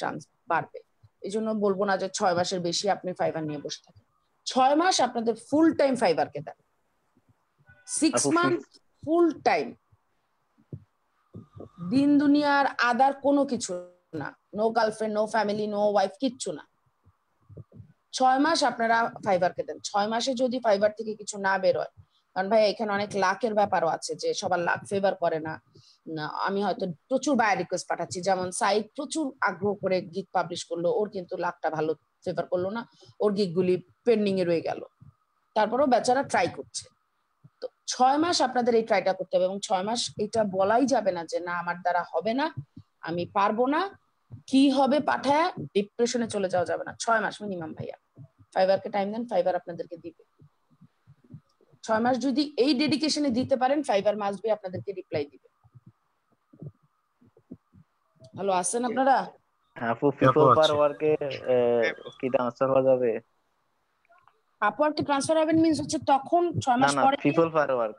Chance বাড়বে। এই জন্য বলব না যে ছয় মাসের বেশি আপনি ফাইবার নিয়ে বসে থাকেন। ছয় মাস আপনাদের ফুল টাইম ফাইবারকে দেন। সিক্স মান্থ ফুল টাইম দিন দুনিয়ার আদার কোনো কিছু না। No girlfriend no family no wife কিচ্ছু না। ছয় মাস আপনারা ফাইবারকে দেন। ছয় মাসে যদি ফাইবার থেকে কিছু না বেরোয় কারণ ভাই, এখানে অনেক লাখের ব্যাপারও আছে যে সবার লাখ ফেভার করে না। আমি হয়তো প্রচুর বায়ার রিকোয়েস্ট পাঠাচ্ছি। যেমন সাইড প্রচুর আগ্রহ করে গিক পাবলিশ করল। ওর কিন্তু লাখটা ভালো ফেভার করল না। ওর গিক গুলি পেন্ডিং এ রয়ে গেল। তারপরেও বেচারা ট্রাই করছে। তো ছয় মাস আপনাদের এই ট্রাইটা করতে হবে এবং ছয় মাস এটা বলাই যাবে না যে না, আমার দ্বারা হবে না, আমি পারব না। কি হবে পাঠায় ডিপ্রেশনে চলে যাওয়া যাবে না। ছয় মাস মিনিমাম ভাইয়া। ফাইবারকে টাইম দেন ফাইবার আপনাদেরকে দিবে। ছয় মাস যদি এই ডেডিকেশনে দিতে পারেন ফাইবার মাস বি আপনাদেরকে রিপ্লাই দিবে। হ্যালো আছেন আপনারা? আপু পিপল পার ওয়ার্কে কি ট্রান্সফার হওয়া যাবে? আপওয়ার্কে ট্রান্সফার হবেন মিন্স হচ্ছে তখন ছয় মাস পরে পিপল পার ওয়ার্ক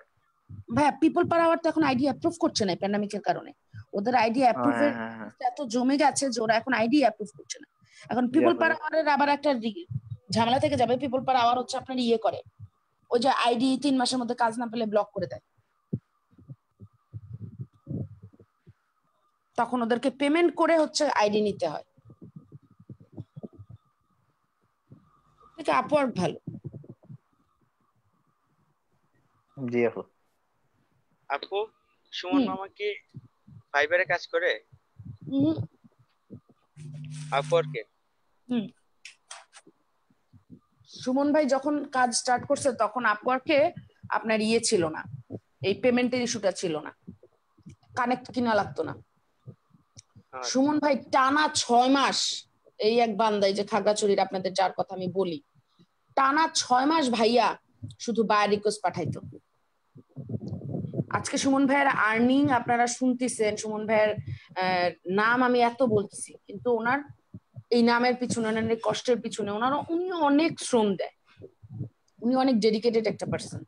ভাইয়া পিপল পার আওয়ার তো এখন আইডি অ্যাপ্রুভ করছে না প্যান্ডামিকের কারণে। ওদের আইডি অ্যাপ্রুভের এত জমে গেছে যে ওরা এখন আইডি অ্যাপ্রুভ করছে না। এখন পিপল পার আওয়ারের আবার একটা ঝামেলা থেকে যাবে। পিপল পার আওয়ার হচ্ছে আপনার ইয়ে করে। ওই যে আইডি তিন মাসের মধ্যে কাজ না পেলে ব্লক করে দেয়। তখন ওদেরকে পেমেন্ট করে হচ্ছে আইডি নিতে হয়। থেকে আপওয়ার্ড ভালো। জি আপু। আপু সুমন মামা কি ফাইবারে কাজ করে? হুম। আপওয়ার্কে হুম। সুমন ভাই যখন কাজ স্টার্ট করছে তখন আপওয়ার্কে আপনার ইয়ে ছিল না। এই পেমেন্টের ইস্যুটা ছিল না। কানেক্ট কিনা লাগতো না। সুমন ভাই টানা ছয় মাস এই এক বান্দাই যে খাগড়াছড়ির আপনাদের যার কথা আমি বলি টানা ছয় মাস ভাইয়া শুধু বায়ার রিকোয়েস্ট পাঠাইতো। আজকে সুমন ভাইয়ের আর্নিং আপনারা শুনতেছেন সুমন ভাইয়ের নাম আমি এত বলতেছি কিন্তু ওনার এই নামের পিছনে, ওনার কষ্টের পিছনে ওনার উনি অনেক শ্রম দেয়। উনি অনেক ডেডিকেটেড একটা পার্সন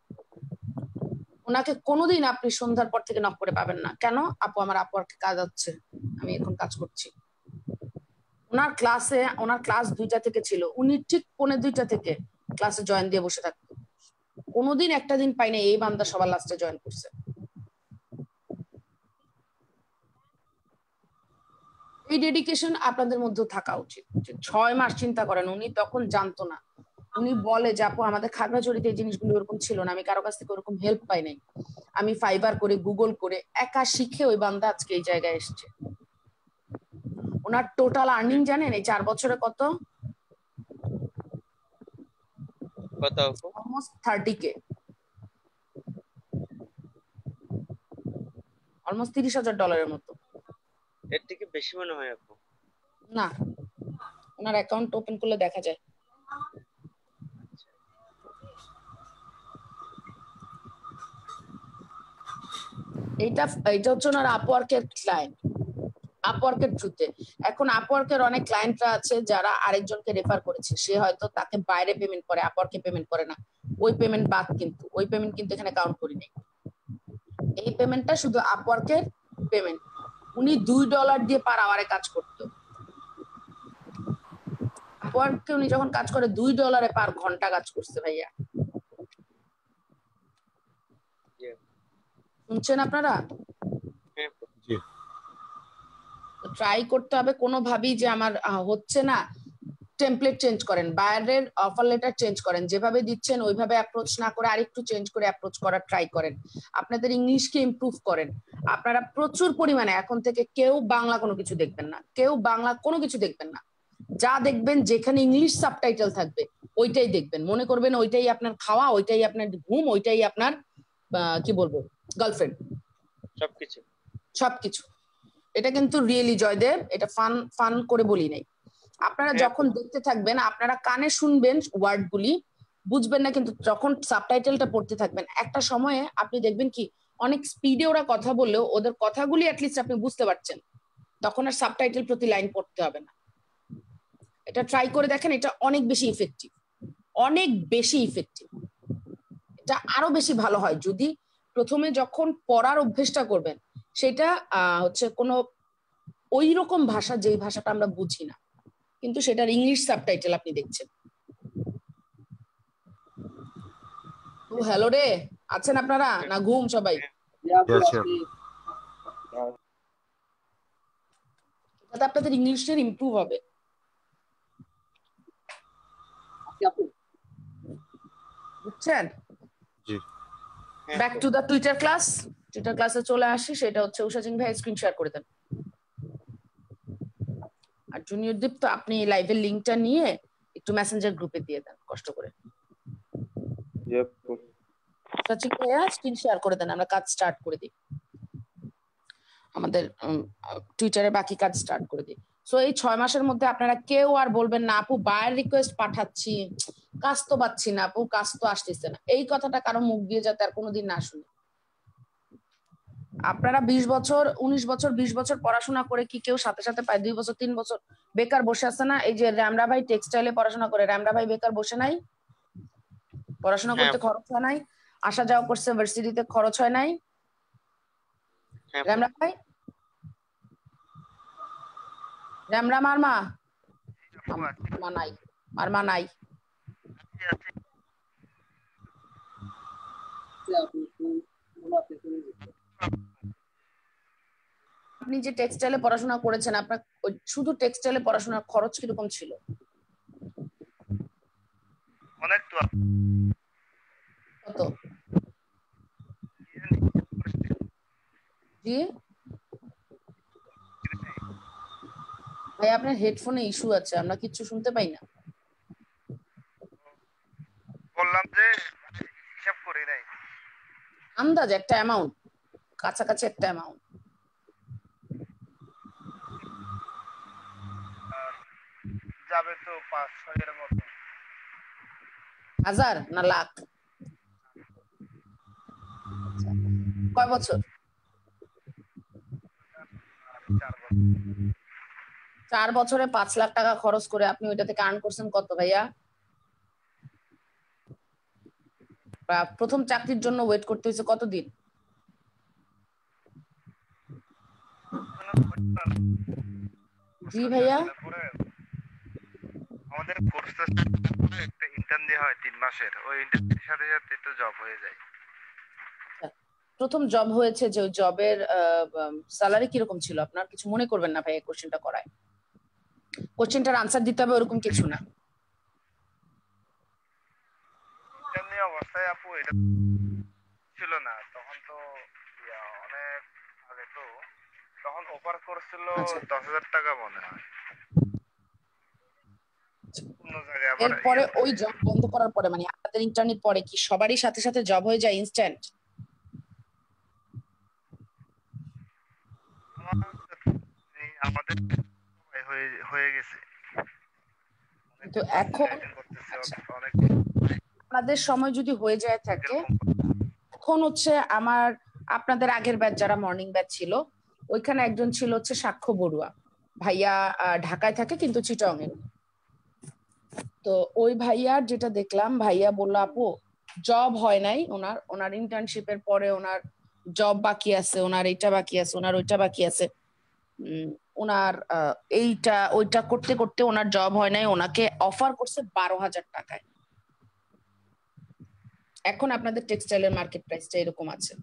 ওনাকে কোনোদিন আপনি সন্ধ্যার পর থেকে নক করে পাবেন না। কেন? আপু, আমার আপু আর কাজ হচ্ছে আমি এখন কাজ করছি। ওনার ক্লাসে ওনার ক্লাস দুইটা থেকে ছিল। উনি ঠিক পৌনে দুইটা থেকে ক্লাসে জয়েন দিয়ে বসে থাকতো কোনোদিন একটা দিন পাই না এই বান্দা সবার লাস্টে জয়েন করছে। এই ডেডিকেশন আপনাদের মধ্যে থাকা উচিত। ছয় মাস চিন্তা করেন উনি তখন জানতো না। উনি বলে যে আপু আমাদের খাগড়াছড়িতে এই জিনিসগুলো ওরকম ছিল না আমি কারও কাছ থেকে ওরকম হেল্প পাই নাই। আমি ফাইবার করে গুগল করে একা শিখে ওই বান্দা আজকে এই জায়গায় এসছে। ওনার টোটাল আর্নিং জানেন এই চার বছরে কত? কত অলমোস্ট থার্টি কে অলমোস্ট তিরিশ হাজার ডলারের মতো। এর থেকে বেশি মনে হয় আপু। না, ওনার অ্যাকাউন্ট ওপেন করলে দেখা যায়। এইটা এটা হচ্ছে ওনার আপওয়ার্কের ক্লায়েন্ট আপওয়ার্কের থ্রুতে এখন আপওয়ার্কের অনেক ক্লায়েন্টরা আছে যারা আরেকজনকে রেফার করেছে। সে হয়তো তাকে বাইরে পেমেন্ট করে আপওয়ার্কে পেমেন্ট করে না। ওই পেমেন্ট বাদ কিন্তু, ওই পেমেন্ট কিন্তু এখানে কাউন্ট করি নেই এই পেমেন্টটা শুধু আপওয়ার্কের পেমেন্ট উনি দুই ডলার দিয়ে পার আওয়ারে কাজ করতো। আপওয়ার্কে উনি যখন কাজ করে দুই ডলারে পার ঘণ্টা কাজ করছে ভাইয়া। শুনছেন আপনারা? ট্রাই করতে হবে কোনোভাবেই যে আমার হচ্ছে না। টেমপ্লেট চেঞ্জ করেন বায়ারের অফার লেটার চেঞ্জ করেন যেভাবে দিচ্ছেন ওইভাবে অ্যাপ্রোচ না করে আরেকটু চেঞ্জ করে অ্যাপ্রোচ করার ট্রাই করেন। আপনাদের ইংলিশকে ইমপ্রুভ করেন। আপনারা প্রচুর পরিমাণে এখন থেকে কেউ বাংলা কোনো কিছু দেখবেন না কেউ বাংলা কোনো কিছু দেখবেন না। যা দেখবেন যেখানে ইংলিশ সাবটাইটেল থাকবে ওইটাই দেখবেন। মনে করবেন ওইটাই আপনার খাওয়া ওইটাই আপনার ঘুম ওইটাই আপনার কি বলব গার্লফ্রেন্ড সবকিছু। সবকিছু। এটা কিন্তু রিয়েলি জয়দেব এটা ফান ফান করে বলি নাই। আপনারা যখন দেখতে থাকবেন আপনারা কানে শুনবেন ওয়ার্ড গুলি বুঝবেন না কিন্তু যখন সাবটাইটেলটা পড়তে থাকবেন। একটা সময়ে আপনি দেখবেন কি অনেক স্পিডে ওরা কথা বললেও ওদের কথাগুলি অ্যাটলিস্ট আপনি বুঝতে পারছেন। তখন আর সাবটাইটেল প্রতি লাইন পড়তে হবে না। এটা ট্রাই করে দেখেন এটা অনেক বেশি ইফেক্টিভ অনেক বেশি ইফেক্টিভ এটা আরও বেশি ভালো হয় যদি প্রথমে যখন পড়ার অভ্যেসটা করবেন সেটা হচ্ছে কোনো ওই রকম ভাষা যেই ভাষাটা আমরা বুঝি না। কিন্তু সেটার ইংলিশ সাবটাইটেল আপনি দেখছেন। ও হ্যালো রে আছেন আপনারা? না ঘুম সবাই? তাতে আপনাদের ইংলিশের ইমপ্রুভ হবে। বুঝছেন? Back to the Twitter class Twitter ক্লাসে চলে আসি সেটা হচ্ছে উষা সিং ভাই স্ক্রিন শেয়ার করে দেন। জুনিয়র দীপ তো আপনি লাইভের লিংকটা নিয়ে একটু মেসেঞ্জার গ্রুপে দিয়ে দেন কষ্ট করে। জি সচিন ভাইয়া স্ক্রিন শেয়ার করে দেন আমরা কাজ স্টার্ট করে দিই। আমাদের টুইটারে বাকি কাজ স্টার্ট করে দিই। সো এই ছয় মাসের মধ্যে আপনারা কেউ আর বলবেন না আপু বায়ের রিকোয়েস্ট পাঠাচ্ছি কাজ তো পাচ্ছি না আপু কাজ তো আসতেছে না। এই কথাটা কারও মুখ দিয়ে যাতে আর কোনোদিন না শুনি। আপনারা বিশ বছর উনিশ বছর বিশ বছর পড়াশোনা করে কি কেউ সাথে সাথে পায় দুই বছর তিন বছর বেকার বসে আছে না এই যে রামরা ভাই টেক্সটাইলে পড়াশোনা করে র্যামরা ভাই বেকার বসে নাই পড়াশোনা করতে হ্যাঁ। খরচ হয় নাই আসা যাওয়া করছে ভার্সিটিতে খরচ হয় নাই রামরা ভাই র্যামরা মারমা মা নাই মারমা নাই আপনি যে টেক্সটাইলে পড়াশোনা করেছেন আপনার শুধু টেক্সটাইলে পড়াশোনার খরচ কীরকম ছিল? অনেক তো কত? জি? ভাই আপনার হেডফোনে ইস্যু আছে আমরা কিচ্ছু শুনতে পাই না। বললাম যে হিসাব করি নাই। আন্দাজ একটা অ্যামাউন্ট কাছাকাছি একটা অ্যামাউন্ট যাবে তো পাঁচ ছয়ের মতো হাজার না লাখ আচ্ছা। কয় বছর চার বছরে পাঁচ লাখ টাকা খরচ করে আপনি ওইটা থেকে আর্ন করছেন কত ভাইয়া প্রথম চাকরির জন্য ওয়েট করতে হয়েছে কতদিন জি ভাইয়া আমাদের কোর্স একটা ইন্টার্ন দেওয়া হয় তিন মাসের। ওই ইন্টার্নের সাথে সাথে তো জব হয়ে যায়। প্রথম জব হয়েছে যে ওই জবের স্যালারি কীরকম ছিল? আপনার কিছু মনে করবেন না ভাই এই কোশ্চেনটা করায়? কোশ্চেনটার আনসার দিতে হবে ওরকম কিছু না। এমনি অবস্থায় আপু এটা ছিল না। তখন তো অনেক আগে তো। তখন অফার করছিল আচ্ছা। দশ হাজার টাকা মনে হয়। এরপরে ওই জব বন্ধ করার পরে মানে আপনাদের ইন্টারনেট পরে কি সবারই সাথে সাথে জব হয়ে যায় ইনস্ট্যান্ট আমাদের হয়ে গেছে। তো এখন আচ্ছা। আপনাদের সময় যদি হয়ে যায় থাকে এখন হচ্ছে আমার আপনাদের আগের ব্যাচ যারা মর্নিং ব্যাচ ছিল ওইখানে একজন ছিল হচ্ছে সাক্ষ্য বড়ুয়া। ভাইয়া ঢাকায় থাকে কিন্তু চিটং এর তো ওই ভাইয়ার যেটা দেখলাম, ভাইয়া বলল, আপু জব হয় নাই ওনার ওনার ইন্টার্নশিপের পরে ওনার জব বাকি আছে, ওনার এইটা বাকি আছে, ওনার ওইটা বাকি আছে। ওনার এইটা, ওইটা করতে করতে ওনার জব হয় নাই, ওনাকে অফার করছে বারো হাজার টাকায়। এখন আপনাদের টেক্সটাইলের মার্কেট প্রাইসটা এরকম আছে।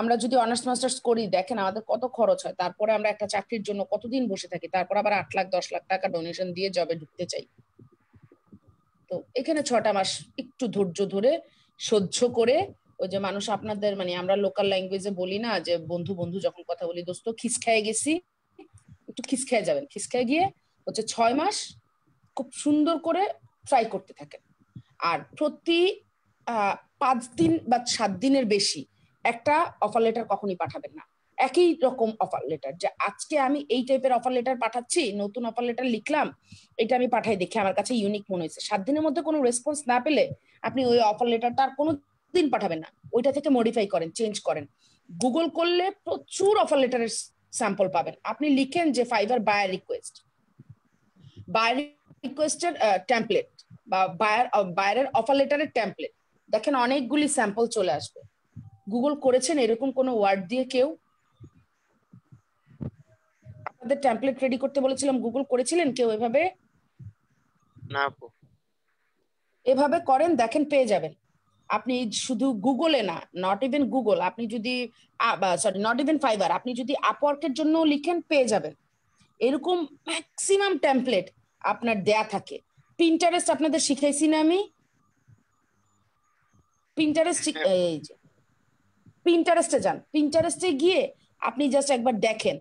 আমরা যদি অনার্স মাস্টার্স করি, দেখেন আমাদের কত খরচ হয়। তারপরে আমরা একটা চাকরির জন্য কতদিন বসে থাকি? তারপর আবার আট লাখ, দশ লাখ টাকা ডোনেশন দিয়ে জবে ঢুকতে চাই। তো এখানে ছটা মাস একটু ধৈর্য ধরে, সহ্য করে, ওই যে মানুষ আপনাদের মানে আমরা লোকাল ল্যাঙ্গুয়েজে বলি না, যে বন্ধু বন্ধু যখন কথা বলি, দোস্ত, খিস খেয়ে গেছি। একটু খিস খেয়ে যাবেন। খিস খেয়ে গিয়ে হচ্ছে ছয় মাস খুব সুন্দর করে ট্রাই করতে থাকেন। আর প্রতি পাঁচ দিন বা সাত দিনের বেশি একটা অফার লেটার কখনই পাঠাবেন না। একই রকম অফার লেটার যে আজকে আমি এই টাইপের অফার লেটার পাঠাচ্ছি, নতুন অফার লেটার লিখলাম, এটা আমি পাঠাই দেখি, আমার কাছে ইউনিক মনে হয়েছে। সাত দিনের মধ্যে কোনো রেসপন্স না পেলে আপনি ওই অফার লেটারটা আর কোনো দিন পাঠাবেন না। ওইটা থেকে মডিফাই করেন চেঞ্জ করেন। গুগল করলে প্রচুর অফার লেটারের স্যাম্পল পাবেন। আপনি লিখেন যে ফাইবার বায়ার রিকোয়েস্ট বায়ার রিকোয়েস্টের টেমপ্লেট বা বায়ার বায়ারের অফার লেটারের টেমপ্লেট দেখেন অনেকগুলি স্যাম্পল চলে আসবে। গুগল করেছেন এরকম কোনো ওয়ার্ড দিয়ে কেউ? আপনাদের টেমপ্লেট রেডি করতে বলেছিলাম গুগল করেছিলেন কেউ এভাবে? না এভাবে করেন দেখেন পেয়ে যাবেন। আপনি শুধু গুগলে না নট ইভেন গুগল আপনি যদি সরি নট ইভেন ফাইবার আপনি যদি আপওয়ার্কের জন্য লিখেন পেয়ে যাবেন। এরকম ম্যাক্সিমাম টেমপ্লেট আপনার দেয়া থাকে। পিন্টারেস্ট আপনাদের শিখাইছি না আমি। পিন্টারেস্ট এই যে পিন্টারেস্টে যান। পিন্টারেস্টে গিয়ে আপনি জাস্ট একবার দেখেন।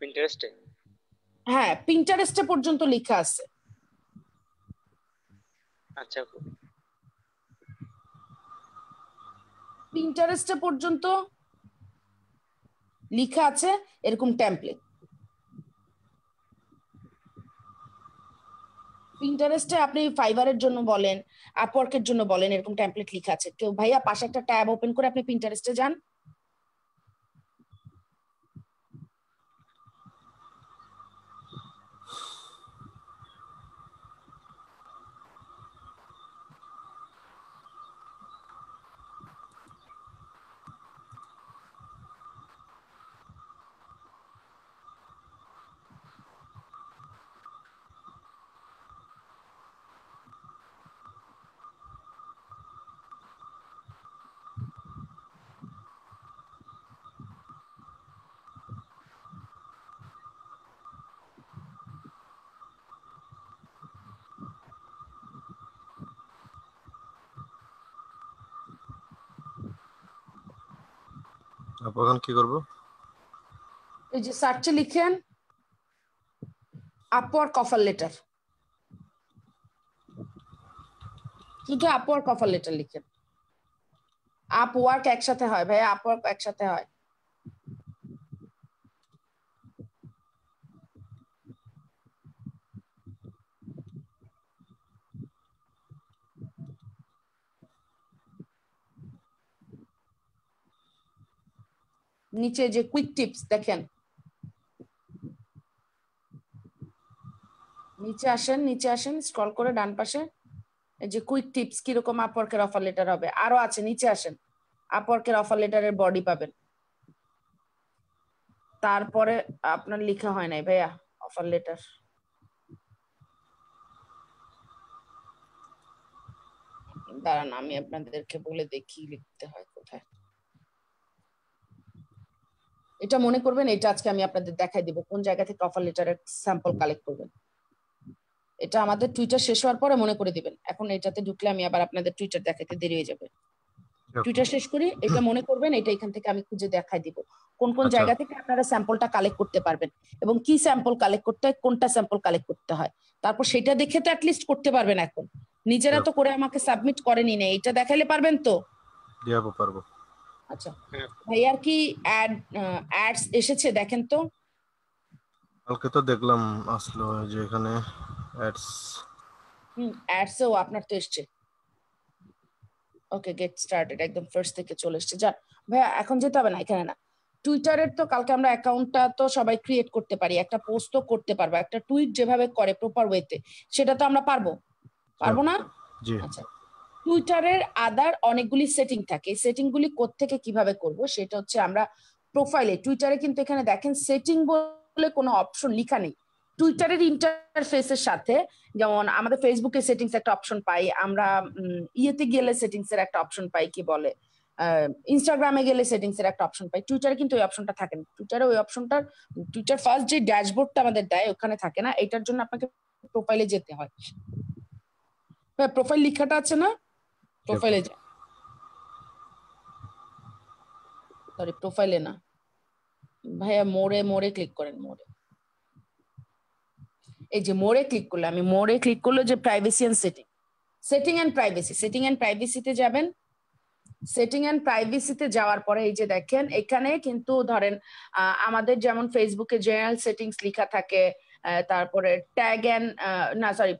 পিন্টারেস্টে হ্যাঁ পিন্টারেস্টে পর্যন্ত লেখা আছে। আচ্ছা পিন্টারেস্টে পর্যন্ত লেখা আছে এরকম টেমপ্লেট পিন্টারেস্টে আপনি ফাইবারের জন্য বলেন আপওয়ার্কের জন্য বলেন, এরকম টেমপ্লেট লেখা আছে। কেউ ভাইয়া, পাশে একটা ট্যাব ওপেন করে আপনি পিন্টারেস্টে যান। এখন কি করব? এই যে সার্চে লিখেন আপওয়ার্ক কফার লেটার শুধু আপওয়ার্ক কফার লেটার লিখেন। আপওয়ার্ক একসাথে হয় ভাই আপওয়ার্ক একসাথে হয়। নিচে যে কুইক টিপস দেখেন। নিচে আসেন নিচে আসেন স্ক্রল করে ডান পাশে যে কুইক টিপস কীরকম আপওয়ার্কের অফার লেটার হবে। আরও আছে, নিচে আসেন। আপওয়ার্কের অফার লেটারের বডি পাবেন। তারপরে আপনার লেখা হয় নাই ভাইয়া অফার লেটার দাঁড়ান, আমি আপনাদেরকে বলে দেখি লিখতে হয় কোথায়। এটা মনে করবেন এটা আজকে আমি আপনাদের দেখাই দিব কোন জায়গা থেকে অফার লেটারের স্যাম্পল কালেক্ট করবেন। এটা আমাদের টুইটার শেষ হওয়ার পরে মনে করে দিবেন। এখন এটাতে ঢুকলে আমি আবার আপনাদের টুইটার দেখাতে দেরি হয়ে যাবে। টুইটার শেষ করি এটা মনে করবেন এটা এখান থেকে আমি খুঁজে দেখাই দিব। কোন কোন আচ্ছা। জায়গা থেকে আপনারা স্যাম্পলটা কালেক্ট করতে পারবেন এবং কি স্যাম্পল কালেক্ট করতে হয় কোনটা স্যাম্পল কালেক্ট করতে হয়। তারপর সেটা দেখে তো অ্যাটলিস্ট করতে পারবেন এখন। নিজেরা তো করে আমাকে সাবমিট করেনি না এটা দেখাইলে পারবেন তো? পারব। আচ্ছা। হ্যাঁ। ভাইয়ার কি অ্যাড অ্যাডস এসেছে দেখেন তো? কালকে তো দেখলাম আসলো যে এখানে অ্যাডস হুম অ্যাডসেও আপনার তো এসছে। ওকে গেট স্টার্টেড একদম ফার্স্ট থেকে চলে এসছে। যা ভাইয়া এখন যেতে হবে না এখানে না। টুইটারের তো কালকে আমরা অ্যাকাউন্টটা তো সবাই ক্রিয়েট করতে পারি একটা পোস্ট তো করতে পারব একটা টুইট যেভাবে করে প্রপার ওয়েতে সেটা তো আমরা পারব। পারব না? জি। আচ্ছা। টুইটারের আদার অনেকগুলি সেটিং থাকে। এই সেটিং গুলি কোত্থেকে কীভাবে করব সেটা হচ্ছে আমরা প্রোফাইলে টুইটারে কিন্তু এখানে দেখেন সেটিং বলে কোনো অপশন লেখা নেই। টুইটারের ইন্টারফেসের সাথে যেমন আমাদের ফেসবুকে সেটিংস একটা অপশন পাই, আমরা ইয়েতে গেলে সেটিংস এর একটা অপশন পাই কি বলে ইনস্টাগ্রামে গেলে সেটিংস এর একটা অপশন পাই। টুইটারে কিন্তু ওই অপশনটা থাকে না। টুইটারে ওই অপশনটার টুইটার ফার্স্ট যে ড্যাশবোর্ডটা আমাদের দেয় ওখানে থাকে না। এটার জন্য আপনাকে প্রোফাইলে যেতে হয়। প্রোফাইল লেখাটা আছে না? প্রোফাইলে যা। সরি প্রোফাইলে না। ভাইয়া মোড়ে মোড়ে ক্লিক করেন মোড়ে। এই যে মোড়ে ক্লিক করলে আমি মোড়ে ক্লিক করলে যে privacy and setting setting and privacy setting and প্রাইভেসিতে যাবেন। সেটিং এন্ড প্রাইভেসিতে যাওয়ার পরে এই যে দেখেন এখানে কিন্তু ধরেন আহ, আমাদের যেমন ফেসবুকে জেনারেল সেটিংস লেখা থাকে তারপরে ট্যাগ এন্ড না sorry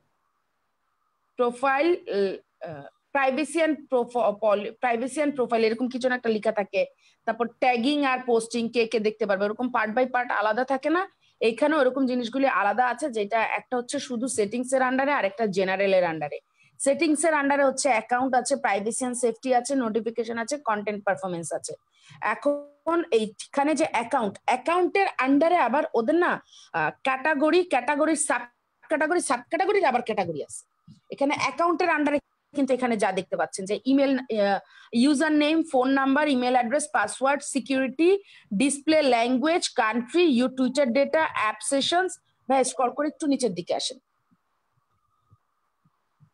profile privacy and privacy and profile এরকম কিছু একটা লেখা থাকে। তারপর ট্যাগিং আর পোস্টিং কে কে দেখতে পারবে, ওরকম পার্ট বাই পার্ট আলাদা থাকে না। এইখানেও এরকম জিনিসগুলি আলাদা আছে, যেটা একটা হচ্ছে শুধু সেটিংস এর আন্ডারে আর একটা জেনারেল এর আন্ডারে সেটিংস এর আন্ডারে হচ্ছে অ্যাকাউন্ট আছে প্রাইভেসি এন্ড সেফটি আছে নোটিফিকেশন আছে কন্টেন্ট পারফরমেন্স আছে। এখন এইখানে যে অ্যাকাউন্ট অ্যাকাউন্টের আন্ডারে আবার ওদের না category category sub category sub ক্যাটাগরির আবার ক্যাটাগরি আছে। এখানে অ্যাকাউন্টের আন্ডারে কিন্তু এখানে যা দেখতে পাচ্ছেন যে email user name phone number email address password security display language country you Twitter data app sessions ভাই স্ক্রল করে একটু নিচের দিকে আসেন।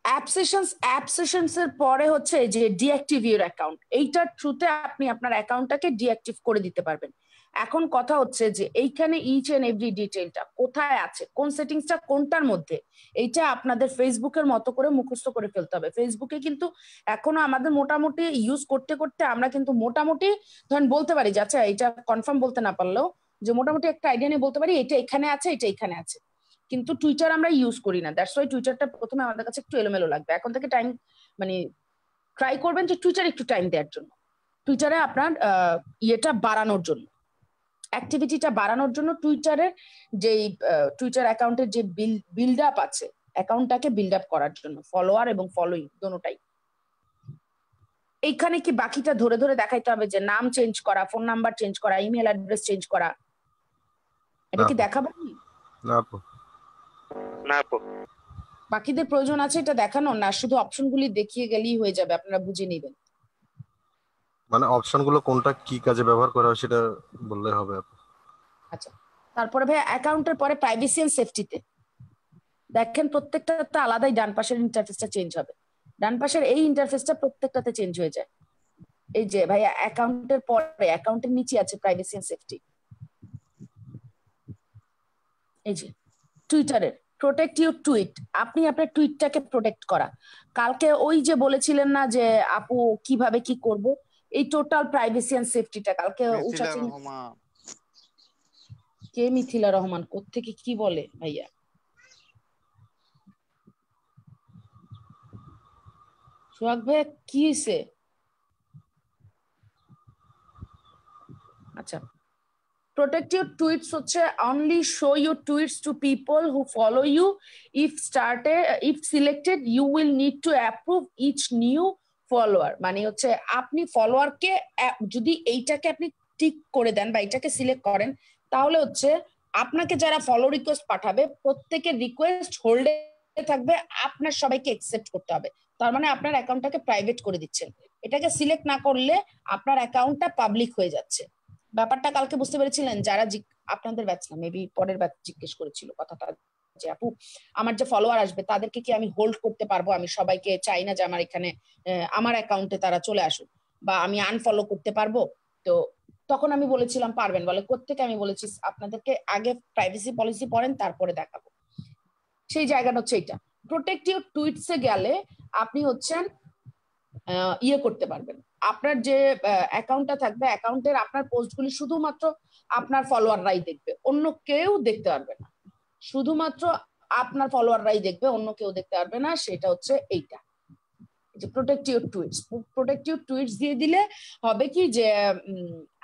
অ্যাপ সেশনস অ্যাপ সেশনস এর পরে হচ্ছে যে ডিঅ্যাক্টিভ ইউর অ্যাকাউন্ট এইটার থ্রুতে আপনি আপনার অ্যাকাউন্টটাকে ডিঅ্যাক্টিভ করে দিতে পারবেন। এখন কথা হচ্ছে যে এইখানে ইচ এন্ড এভরি ডিটেলটা কোথায় আছে? কোন সেটিংসটা কোনটার মধ্যে? এইটা আপনাদের ফেসবুকের মতো করে মুখস্থ করে ফেলতে হবে। ফেসবুকে কিন্তু এখনও আমাদের মোটামুটি ইউজ করতে করতে আমরা কিন্তু মোটামুটি ধরেন বলতে পারি যে আচ্ছা এটা কনফার্ম বলতে না পারলেও যে মোটামুটি একটা আইডিয়া নিয়ে বলতে পারি, এটা এখানে আছে, এটা এখানে আছে। কিন্তু টুইটার আমরা ইউজ করি না। দ্যাটস ওয়াই টুইটারটা প্রথমে আমাদের কাছে একটু এলোমেলো লাগবে। এখন থেকে টাইম মানে ট্রাই করবেন যে টুইটার একটু টাইম দেওয়ার জন্য। টুইটারে আপনার ইয়েটা বাড়ানোর জন্য। অ্যাক্টিভিটিটা বাড়ানোর জন্য টুইটারের যে টুইটার অ্যাকাউন্টের যে বিল্ড আপ আছে অ্যাকাউন্টটাকে বিল্ড আপ করার জন্য ফলোয়ার এবং ফলোইং দোনোটাই। এইখানে কি বাকিটা ধরে ধরে দেখাইতে হবে যে নাম চেঞ্জ করা ফোন নাম্বার চেঞ্জ করা ইমেল অ্যাড্রেস চেঞ্জ করা? এটা কি দেখাবো না আপু। না আপু। বাকিদের প্রয়োজন আছে এটা দেখানো না শুধু অপশনগুলি দেখিয়ে গেলেই হয়ে যাবে আপনারা বুঝে নেবেন। মানে অপশনগুলো কোনটা কি কাজে ব্যবহার করা হয় সেটা বললে হবে আচ্ছা তারপরে ভাই অ্যাকাউন্টের পরে প্রাইভেসি এন্ড সেফটিতে দেখেন প্রত্যেকটাতে আলাদাই, ডান পাশের ইন্টারফেসটা চেঞ্জ হবে। ডান পাশের এই ইন্টারফেসটা প্রত্যেকটাতে চেঞ্জ হয়ে যায়। এই যে ভাই অ্যাকাউন্টের পরে অ্যাকাউন্টের নিচে আছে প্রাইভেসি এন্ড সেফটি এই যে টুইটারের প্রোটেক্ট ইউর টুইট আপনি আপনার টুইটটাকে প্রোটেক্ট করা। কালকে ওই যে বলেছিলেন না যে আপু কীভাবে কি করব? এই টোটাল প্রাইভেসি এন্ড সেফটিটা কালকে উষা কে মিথিলা রহমান কোত্থেকে কি বলে ভাইয়া সোহাগ ভাইয়া কি হয়েছে আচ্ছা protect your tweets হচ্ছে only show your tweets to people who follow you if started if selected you will need to approve each new follower মানে হচ্ছে আপনি ফলোয়ারকে যদি এইটাকে আপনি টিক করে দেন বা এটাকে সিলেক্ট করেন, তাহলে হচ্ছে আপনাকে যারা ফলো রিকোয়েস্ট পাঠাবে, প্রত্যেকের রিকোয়েস্ট হোল্ডে থাকবে, আপনার সবাইকে একসেপ্ট করতে হবে। তার মানে আপনার অ্যাকাউন্টটাকে প্রাইভেট করে দিচ্ছেন। এটাকে সিলেক্ট না করলে আপনার অ্যাকাউন্টটা পাবলিক হয়ে যাচ্ছে। ব্যাপারটা কালকে বুঝতে পেরেছিলেন? যারা আপনাদের ব্যাচ না মেবি পরের ব্যাচ জিজ্ঞেস করেছিল কথাটা। যে আপু, আমার যে ফলোয়ার আসবে, তাদেরকে কি আমি হোল্ড করতে পারব? আমি সবাইকে চাই না যে আমার এখানে আমার অ্যাকাউন্টে তারা চলে আসুক বা আমি আনফলো করতে পারব? তো তখন আমি বলেছিলাম, পারবেন বলে। কোথেকে আমি বলেছি, আপনাদেরকে আগে প্রাইভেসি পলিসি পড়েন, তারপরে দেখাবো। সেই জায়গাটা হচ্ছে এটা প্রোটেক্টিভ টুইটসে গেলে আপনি হচ্ছেন ইয়ে করতে পারবেন। আপনার যে অ্যাকাউন্টটা থাকবে অ্যাকাউন্টের আপনার পোস্টগুলি শুধুমাত্র আপনার ফলোয়াররাই দেখবে। অন্য কেউ দেখতে পারবে না। শুধুমাত্র আপনার ফলোয়াররাই দেখবে, অন্য কেউ দেখতে পারবে না, সেটা হচ্ছে এইটা। যে প্রোটেক্টিভ টুইটস প্রোটেক্টিভ টুইটস দিয়ে দিলে হবে কি যে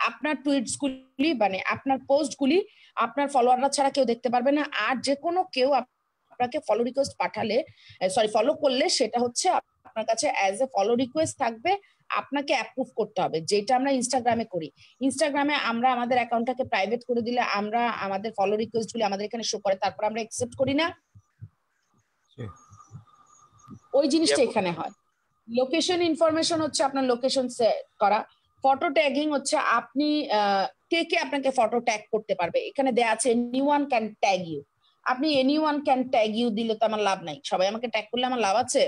আপনার টুইটস গুলি মানে আপনার পোস্ট গুলি আপনার ফলোয়াররা ছাড়া কেউ দেখতে পারবে না, আর যে কোনো কেউ আপনাকে ফলো রিকোয়েস্ট পাঠালে সরি ফলো করলে সেটা হচ্ছে আপনার কাছে অ্যাজ এ ফলো রিকোয়েস্ট থাকবে আপনাকে অ্যাপ্রুভ করতে হবে যেটা আমরা ইনস্টাগ্রামে করি। ইনস্টাগ্রামে আমরা আমাদের অ্যাকাউন্টটাকে প্রাইভেট করে দিলে আমরা আমাদের ফলো রিকোয়েস্ট গুলি আমাদের এখানে শো করে তারপর আমরা অ্যাকসেপ্ট করি না। ওই জিনিসটা এখানে হয়। লোকেশন ইনফরমেশন হচ্ছে আপনার লোকেশন করা। ফটো ট্যাগিং হচ্ছে আপনি কে কে আপনাকে ফটো ট্যাগ করতে পারবে? এখানে দেয়া আছে anyone can tag you আপনি anyone can tag you দিলে তো আমার লাভ নাই। সবাই আমাকে ট্যাগ করলে আমার লাভ আছে।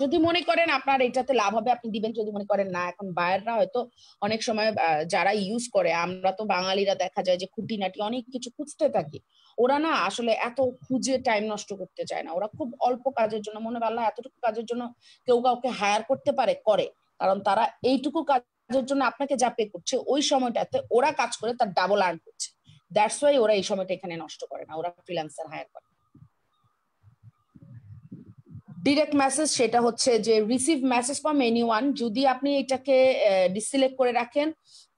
যদি মনে করেন আপনার এটাতে লাভ হবে, আপনি দিবেন। যদি মনে করেন না, এখন বায়াররা হয়তো অনেক সময় যারা ইউজ করে, আমরা তো বাঙালিরা দেখা যায় যে খুঁটিনাটি অনেক কিছু খুঁজতে থাকি। ওরা না আসলে এত খুঁজে টাইম নষ্ট করতে চায় না। ওরা খুব অল্প কাজের জন্য, মনে পারলা এতটুকু কাজের জন্য কেউ কাউকে হায়ার করতে পারে, করে। কারণ তারা এইটুকু কাজের জন্য আপনাকে যা পে করছে, ওই সময়টাতে ওরা কাজ করে, তার ডাবল আর্ন করছে। দ্যাটস ওয়াই ওরা এই সময়টা এখানে নষ্ট করে না। ওরা ফ্রিল্যান্সার হায়ার করে। ডিরেক্ট মেসেজ সেটা হচ্ছে যে receive message from anyone যদি আপনি এটাকে ডিসিলেক্ট করে রাখেন,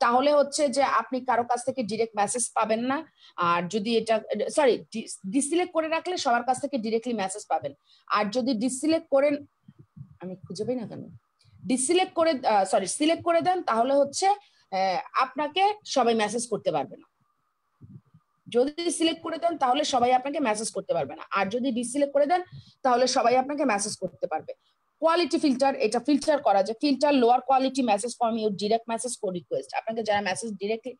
তাহলে হচ্ছে যে আপনি কারও কাছ থেকে ডিরেক্ট মেসেজ পাবেন না। আর যদি এটা সরি ডিসিলেক্ট করে রাখলে সবার কাছ থেকে ডিরেক্টলি মেসেজ পাবেন। আর যদি ডিসিলেক্ট করেন আমি খুঁজে পাই না কেন? ডিসিলেক্ট করে সরি সিলেক্ট করে দেন, তাহলে হচ্ছে আপনাকে সবাই মেসেজ করতে পারবে না। যদি সিলেক্ট করে দেন, তাহলে সবাই আপনাকে মেসেজ করতে পারবে না। আর যদি ডিসিলেক্ট করে দেন, তাহলে সবাই আপনাকে মেসেজ করতে পারবে। কোয়ালিটি ফিল্টার এটা ফিল্টার করা যায়। Filter lower quality message from your direct message for request আপনাকে যারা মেসেজ ডিরেক্টলি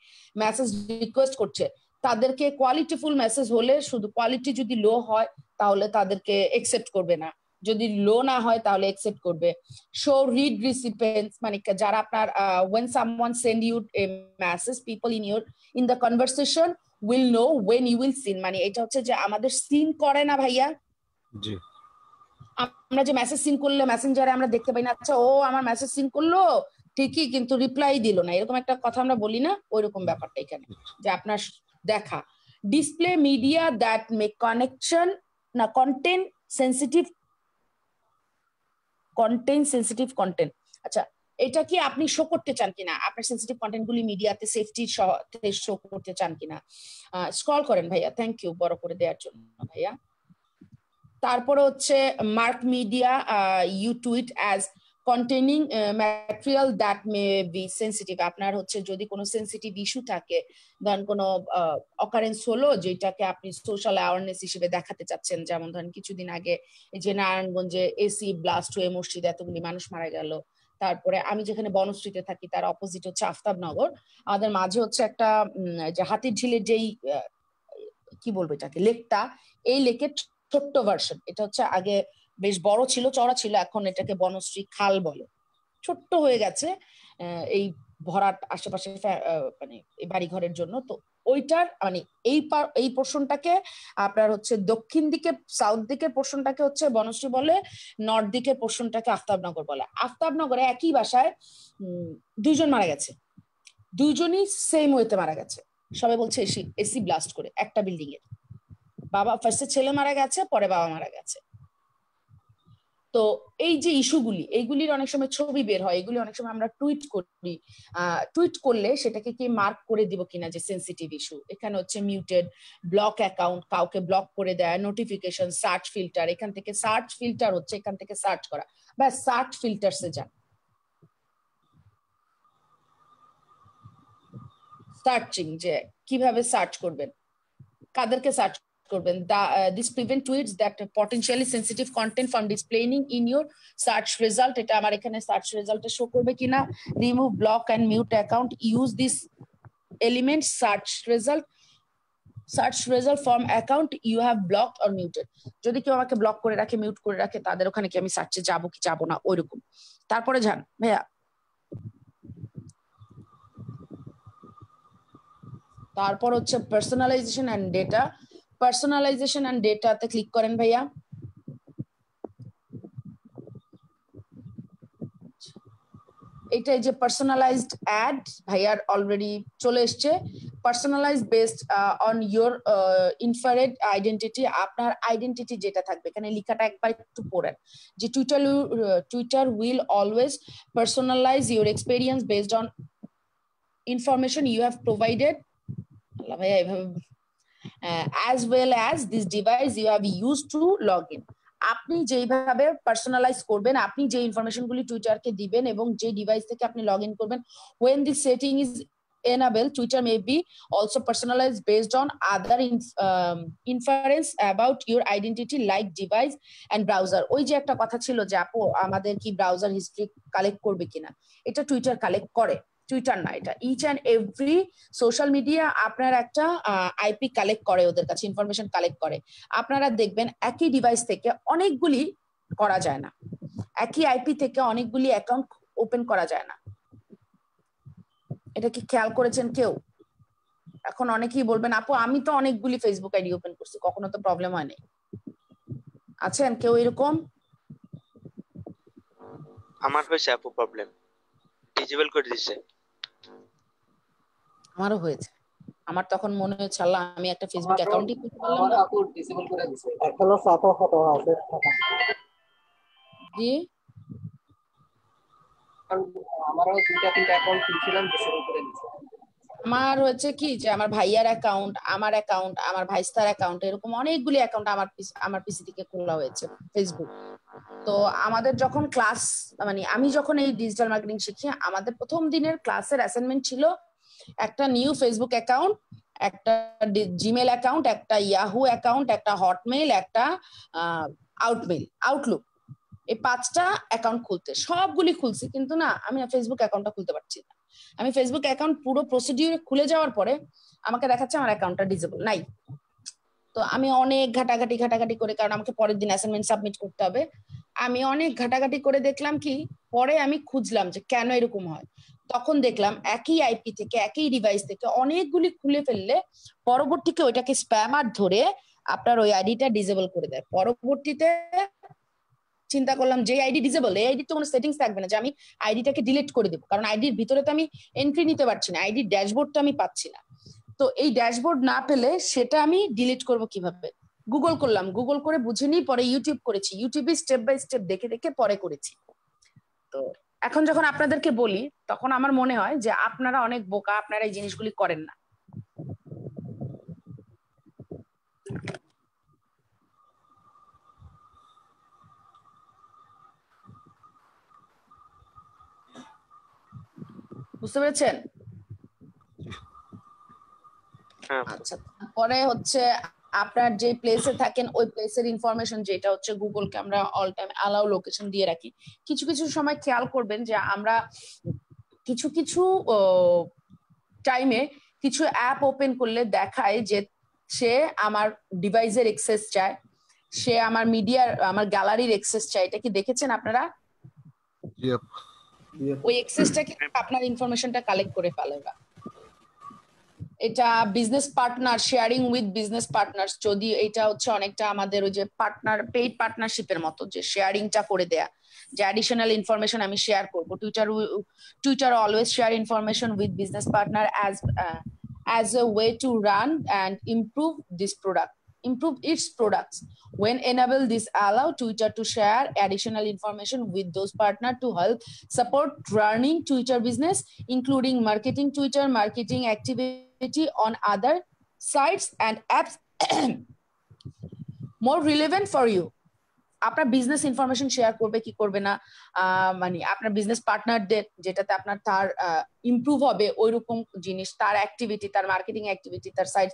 মেসেজ রিকোয়েস্ট করছে, তাদেরকে কোয়ালিটিফুল মেসেজ হলে শুধু কোয়ালিটি যদি লো হয়, তাহলে তাদেরকে একসেপ্ট করবে না। যদি লো না হয়, তাহলে একসেপ্ট করবে। শো রিড রিসিপেন্টস মানে যারা আপনার when someone send you a message people in your in the conversation will know when you will seen মানে এটা হচ্ছে যে আমাদের সিন করে না ভাইয়া। জি। আমরা যে মেসেজ সিন করলে মেসেঞ্জারে আমরা দেখতে পাই না আচ্ছা ও আমার মেসেজ সিন করল ঠিকই কিন্তু রিপ্লাই দিল না। এরকম একটা কথা আমরা বলি না ওইরকম ব্যাপারটা এখানে যে আপনার দেখা। Display media that make connection না content sensitive content sensitive content আচ্ছা এটা কি আপনি শো করতে চান কিনা? আপনার সেন্সিটিভ কন্টেন্ট গুলি মিডিয়াতে সেফটি শো করতে চান কিনা? স্ক্রল করেন ভাইয়া। থ্যাংক ইউ বড় করে দেওয়ার জন্য ভাইয়া। তারপরে হচ্ছে mark media you tweet as containing material that may be sensitive আপনার হচ্ছে যদি কোনো সেন্সিটিভ ইস্যু থাকে, ধরেন কোনো অকারেন্স হলো যেটাকে আপনি সোশ্যাল অ্যাওয়ারনেস হিসেবে দেখাতে চাচ্ছেন, যেমন ধরেন কিছুদিন আগে যে নারায়ণগঞ্জে এসি ব্লাস্ট হয়ে মসজিদে এতগুলি মানুষ মারা গেল তারপরে আমি যেখানে বনশ্রীতে থাকি, তার অপোজিট হচ্ছে আফতাবনগর। আমাদের মাঝে হচ্ছে একটা যে হাতির ঝিলের যেই কি বলব এটাকে, লেকটা, এই লেকের ছোট্ট ভার্সন এটা হচ্ছে আগে বেশ বড় ছিল চড়া ছিল, এখন এটাকে বনশ্রী খাল বলে। ছোট্ট হয়ে গেছে এই ভরাট আশেপাশে মানে এই বাড়িঘরের জন্য। তো ওইটার মানে এই এই পোর্শনটাকে আপনার হচ্ছে দক্ষিণ দিকে সাউথ দিকের পোর্শনটাকে হচ্ছে বনশ্রী বলে নর্থ দিকের পোর্শনটাকে আফতাবনগর বলে। আফতাবনগরে একই বাসায় দুইজন মারা গেছে। দুইজনই সেম ওয়েতে মারা গেছে। সবাই বলছে, এসি এসি ব্লাস্ট করে, একটা বিল্ডিং এর। বাবা ফার্স্টে ছেলে মারা গেছে, পরে বাবা মারা গেছে। তো এই যে ইস্যুগুলি এইগুলির অনেক সময় ছবি বের হয়, এগুলি অনেক সময় আমরা টুইট করি টুইট করলে সেটাকে কি মার্ক করে দিব কিনা যে সেন্সিটিভ ইস্যু এখানে হচ্ছে মিউটেড ব্লক অ্যাকাউন্ট কাউকে ব্লক করে দেয় নোটিফিকেশন সার্চ ফিল্টার এখান থেকে সার্চ ফিল্টার হচ্ছে, এখান থেকে সার্চ করা। ব্যাস সার্চ ফিল্টারসে যান। সার্চিং যে কীভাবে সার্চ করবেন, কাদেরকে সার্চ করবেন। This prevent tweets that potentially sensitive content from displaying in your search result এটা আমার এখানে সার্চ রেজাল্টে শো করবে কিনা remove block and mute account use this element search result search result from account you have block or muted যদি কেউ আমাকে block করে রাখে মিউট করে রাখে, তাদের ওখানে কি আমি সার্চে যাব কি যাব না? ওইরকম। তারপরে যান, ভাইয়া। তারপর হচ্ছে personalization and data personalization and ডেটাতে ক্লিক করেন ভাইয়া। এটা এই যে পার্সোনালাইজড অ্যাড ভাইয়ার অলরেডি চলে এসছে। Personalize based on your inferred identity আপনার আইডেন্টিটি যেটা থাকবে। এখানে লেখাটা একবার একটু পড়েন। যে Twitter Twitter will always personalize your experience based on information you have provided ভাইয়া, এভাবে as well as this device you have use to log in আপনি যেইভাবে পার্সোনালাইজ করবেন আপনি যে ইনফরমেশন গুলি টুইটারকে দিবেন এবং যে ডিভাইস থেকে আপনি লগ ইন করবেন when this setting is may be also personalized based on other inf- um, inference about your identity like device and browser. ওই যে একটা কথা ছিল যে আপু আমাদের কি ব্রাউজার হিস্ট্রি কালেক্ট করবে কিনা? এটা টুইটার কালেক্ট করে। টুইটার না এটা। Each and every social media আপনার একটা আইপি কালেক্ট করে ওদের কাছে ইনফরমেশন কালেক্ট করে। আপনারা দেখবেন একই ডিভাইস থেকে অনেকগুলি করা যায় না। একই আইপি থেকে অনেকগুলি অ্যাকাউন্ট ওপেন করা যায় না। এটা কি খেয়াল করেছেন কেউ? এখন অনেকেই বলবেন, আপু, আমি তো অনেকগুলি ফেসবুক আইডি ওপেন করছি, কখনো তো প্রবলেম হয়নি। আছেন কেউ এরকম? আমার হয়েছে আপু প্রবলেম ডিজেবল করে দিছে। আমারও হয়েছে। আমার তখন মনে হয়েছে আল্লাহ আমি একটা ফেসবুক অ্যাকাউন্টই করতে পারলাম না। আপু ডিসেবল করে দিছে। এখনও সাফা ফটো আছে জি আমারও দুইটা তিনটা অ্যাকাউন্ট খুলছিলাম ডিসেবল করে দিছে। আমার হচ্ছে কি যে আমার ভাইয়ার অ্যাকাউন্ট আমার অ্যাকাউন্ট আমার ভাইস্তার অ্যাকাউন্ট এরকম অনেকগুলি অ্যাকাউন্ট আমার পিস- আমার পিসি থেকে খোলা হয়েছে ফেসবুক তো আমাদের যখন ক্লাস মানে আমি যখন এই ডিজিটাল মার্কেটিং শিখি আমাদের প্রথম দিনের ক্লাসের অ্যাসাইনমেন্ট ছিল একটা নিউ ফেসবুক অ্যাকাউন্ট একটা জিমেল অ্যাকাউন্ট একটা ইয়াহু অ্যাকাউন্ট একটা হটমেইল একটা আউটমেল আউটলুক এই পাঁচটা অ্যাকাউন্ট খুলতে। সবগুলি খুলছি, কিন্তু না, আমি ফেসবুক অ্যাকাউন্টটা খুলতে পারছি না। আমি ফেসবুক অ্যাকাউন্ট পুরো প্রসিডিউর খুলে যাওয়ার পরে আমাকে দেখাচ্ছে আমার অ্যাকাউন্টটা ডিজেবল নাই। তো আমি অনেক ঘাটাঘাটি ঘাটাঘাটি করে, কারণ আমাকে পরের দিন অ্যাসাইনমেন্ট সাবমিট করতে হবে। আমি অনেক ঘাটাঘাটি করে দেখলাম কি, পরে আমি খুঁজলাম যে কেন এরকম হয়। তখন দেখলাম একই আইপি থেকে, একই ডিভাইস থেকে অনেকগুলি খুলে ফেললে পরবর্তীকে ওইটাকে স্প্যামার ধরে আপনার ওই আইডিটা ডিজেবল করে দেয়। পরবর্তীতে চিন্তা করলাম যে আইডি ডিজেবল এই আইডি তো কোনো সেটিংস থাকবে না যে আমি আইডিটাকে ডিলিট করে দেবো। কারণ আইডির ভিতরে তো আমি এন্ট্রি নিতে পারছি না আইডির ড্যাশবোর্ড তো আমি পাচ্ছি না। তো এই ড্যাশবোর্ড না পেলে সেটা আমি ডিলিট করব কীভাবে? গুগল করলাম গুগল করে বুঝে নিই পরে ইউটিউব করেছি। ইউটিউবে স্টেপ বাই স্টেপ দেখে দেখে পরে করেছি। তো এখন যখন আপনাদেরকে বলি তখন আমার মনে হয় যে আপনারা অনেক বোকা আপনারা এই জিনিসগুলি করেন না। বুঝতে পেরেছেন? হ্যাঁ। আচ্ছা তারপরে হচ্ছে আপনার যে প্লেসে থাকেন ওই প্লেসের ইনফরমেশন যেটা হচ্ছে গুগলকে আমরা অল টাইম অ্যালাউ লোকেশন দিয়ে রাখি। কিছু কিছু সময় খেয়াল করবেন যে আমরা কিছু কিছু টাইমে কিছু অ্যাপ ওপেন করলে দেখায় যে সে আমার ডিভাইসের এক্সেস চায় সে আমার মিডিয়ার আমার গ্যালারির এক্সেস চায়। এটা কি দেখেছেন আপনারা? ওই এক্সেসটা কিন্তু আপনার ইনফরমেশনটা কালেক্ট করে ফেলে এটা business partner sharing with business partner যদি এটা হচ্ছে অনেকটা আমাদের ওই যে পার্টনার পেইড পার্টনারশিপের মতো, যে শেয়ারিংটা করে দেয়া। যে অ্যাডিশনাল ইনফরমেশন আমি শেয়ার করব। Twitter Twitter always share information with business partner as as a way to run and improve this product improve its products when enable this allow twitter to share additional information with those partner to help support running twitter business including marketing twitter marketing activity on other sites and apps more relevant for you আপনার business information share করবে কি করবে না মানে আপনার business পার্টনারদের যেটাতে আপনার তার ইমপ্রুভ হবে ওইরকম জিনিস তার অ্যাক্টিভিটি তার মার্কেটিং অ্যাক্টিভিটি তার সাইট